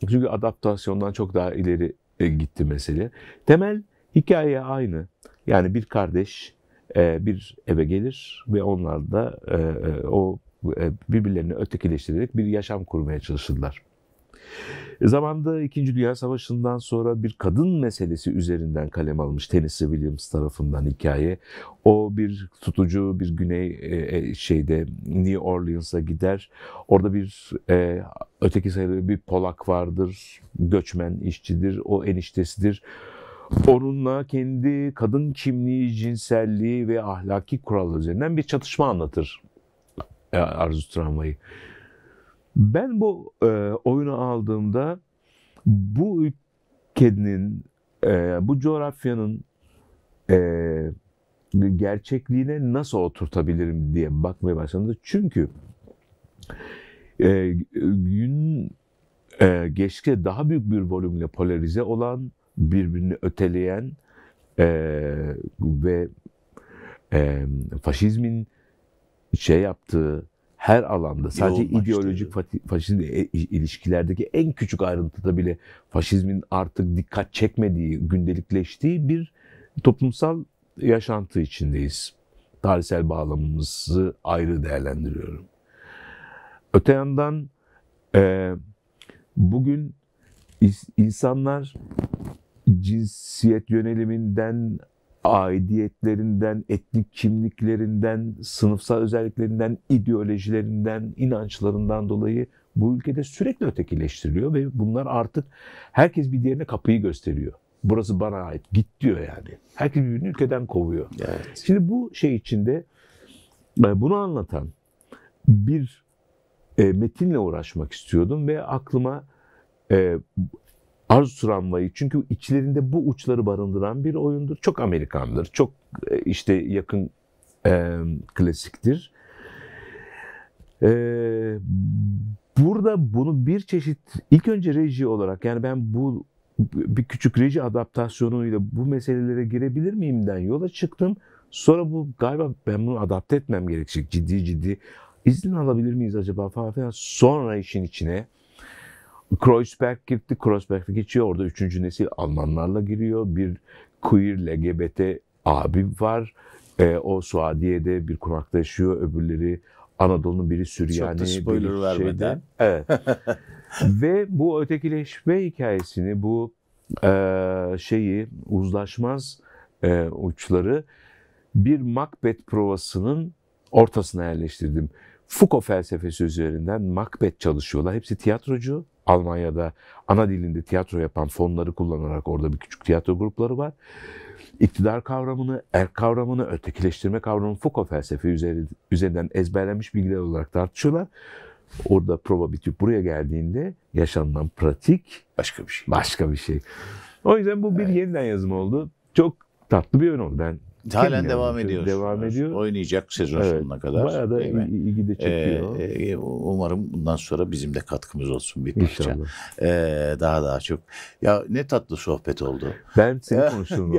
C: Çünkü adaptasyondan çok daha ileri e, gitti mesele. Temel hikaye aynı. Yani bir kardeş e, bir eve gelir ve onlar da e, e, o e, birbirlerini ötekileştirerek bir yaşam kurmaya çalışırlar. Zamanında İkinci Dünya Savaşı'ndan sonra bir kadın meselesi üzerinden kalem almış Tennessee Williams tarafından hikaye. O bir tutucu bir güney e, e, şeyde New Orleans'a gider. Orada bir e, öteki sayılı bir Polak vardır. Göçmen işçidir. O eniştesidir. Onunla kendi kadın kimliği, cinselliği ve ahlaki kurallar üzerinden bir çatışma anlatır e, Arzu Tramvayı. Ben bu e, oyunu aldığımda bu ülkenin, e, bu coğrafyanın e, gerçekliğine nasıl oturtabilirim diye bakmaya başladım. Çünkü e, gün e, geçtikçe daha büyük bir volümle polarize olan, birbirini öteleyen e, ve e, faşizmin şey yaptığı her alanda sadece
B: Yoğunlaştı.
C: ideolojik fa- faşizm e- ilişkilerdeki en küçük ayrıntıda bile faşizmin artık dikkat çekmediği, gündelikleştiği bir toplumsal yaşantı içindeyiz. Tarihsel bağlamımızı ayrı değerlendiriyorum. Öte yandan e, bugün insanlar cinsiyet yöneliminden, aidiyetlerinden, etnik kimliklerinden, sınıfsal özelliklerinden, ideolojilerinden, inançlarından dolayı bu ülkede sürekli ötekileştiriliyor ve bunlar artık herkes bir diğerine kapıyı gösteriyor. Burası bana ait. Git diyor yani. Herkes birbirini ülkeden kovuyor.
B: Evet.
C: Şimdi bu şey içinde e, bunu anlatan bir e, metinle uğraşmak istiyordum ve aklıma e, Arzu Tramvayı çünkü içlerinde bu uçları barındıran bir oyundur. Çok Amerikandır. Çok e, işte yakın e, klasiktir. E, burada bunu bir çeşit ilk önce reji olarak yani ben bu bir küçük reji adaptasyonuyla bu meselelere girebilir miyimden yola çıktım. Sonra bu galiba ben bunu adapte etmem gerekecek ciddi ciddi. İzin alabilir miyiz acaba falan filan. Sonra işin içine Kreuzberg gitti. Kreuzberg'de geçiyor. Orada üçüncü nesil Almanlarla giriyor. Bir queer LGBT abi var. E, o Suadiye'de bir konakta yaşıyor. Öbürleri Anadolu'nun biri Süryani.
B: Çok da spoiler
C: biri
B: vermeden.
C: Evet. Ve bu ötekileşme hikayesini, bu e, şeyi, uzlaşmaz e, uçları bir Macbeth provasının ortasına yerleştirdim. Foucault felsefesi üzerinden Macbeth çalışıyorlar. Hepsi tiyatrocu. Almanya'da ana dilinde tiyatro yapan fonları kullanarak orada bir küçük tiyatro grupları var. İktidar kavramını, er kavramını, ötekileştirme kavramını Foucault felsefe üzeri- üzerinden ezberlenmiş bilgiler olarak tartışıyorlar. Orada prova bitip buraya geldiğinde yaşanılan pratik
B: Başka bir şey.
C: başka bir şey. O yüzden bu bir yeniden yazım oldu. Çok tatlı bir oyun oldu. Ben
B: Halen devam ediyor.
C: Devam ediyor.
B: Oynayacak sezon
C: Evet.
B: sonuna kadar.
C: Bayağı da ilgi de çekiyor.
B: Ee, umarım bundan sonra bizim de katkımız olsun bir parça.
C: İnşallah.
B: Ee, daha daha çok. Ya ne tatlı sohbet oldu.
C: Ben seni konuşurum. onu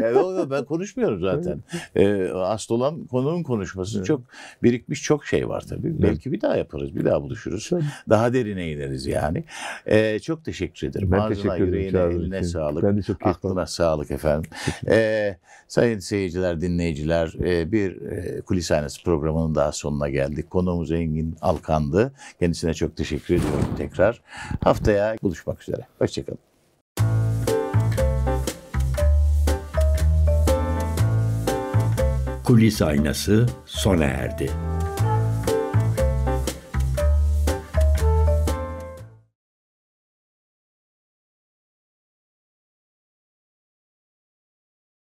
C: ya.
B: Yo, ben konuşmuyorum zaten. Ee, asıl olan konunun konuşması
C: Evet.
B: çok birikmiş çok şey var tabii. Belki bir daha yaparız, bir daha buluşuruz.
C: Tabii.
B: Daha derine ineriz yani. Ee, çok teşekkür ederim.
C: Ben
B: Ağzına,
C: teşekkür ederim.
B: yüreğine, eline
C: için.
B: sağlık.
C: Ben de çok keyif aldım.
B: Aklına sağlık efendim. Ee, sayın seyirciler, dinleyiciler e, bir e, kulis aynası programının daha sonuna geldik. Konuğumuz Engin Alkan'dı. Kendisine çok teşekkür ediyorum tekrar. Haftaya buluşmak üzere. Hoşçakalın.
A: Kulis aynası sona erdi.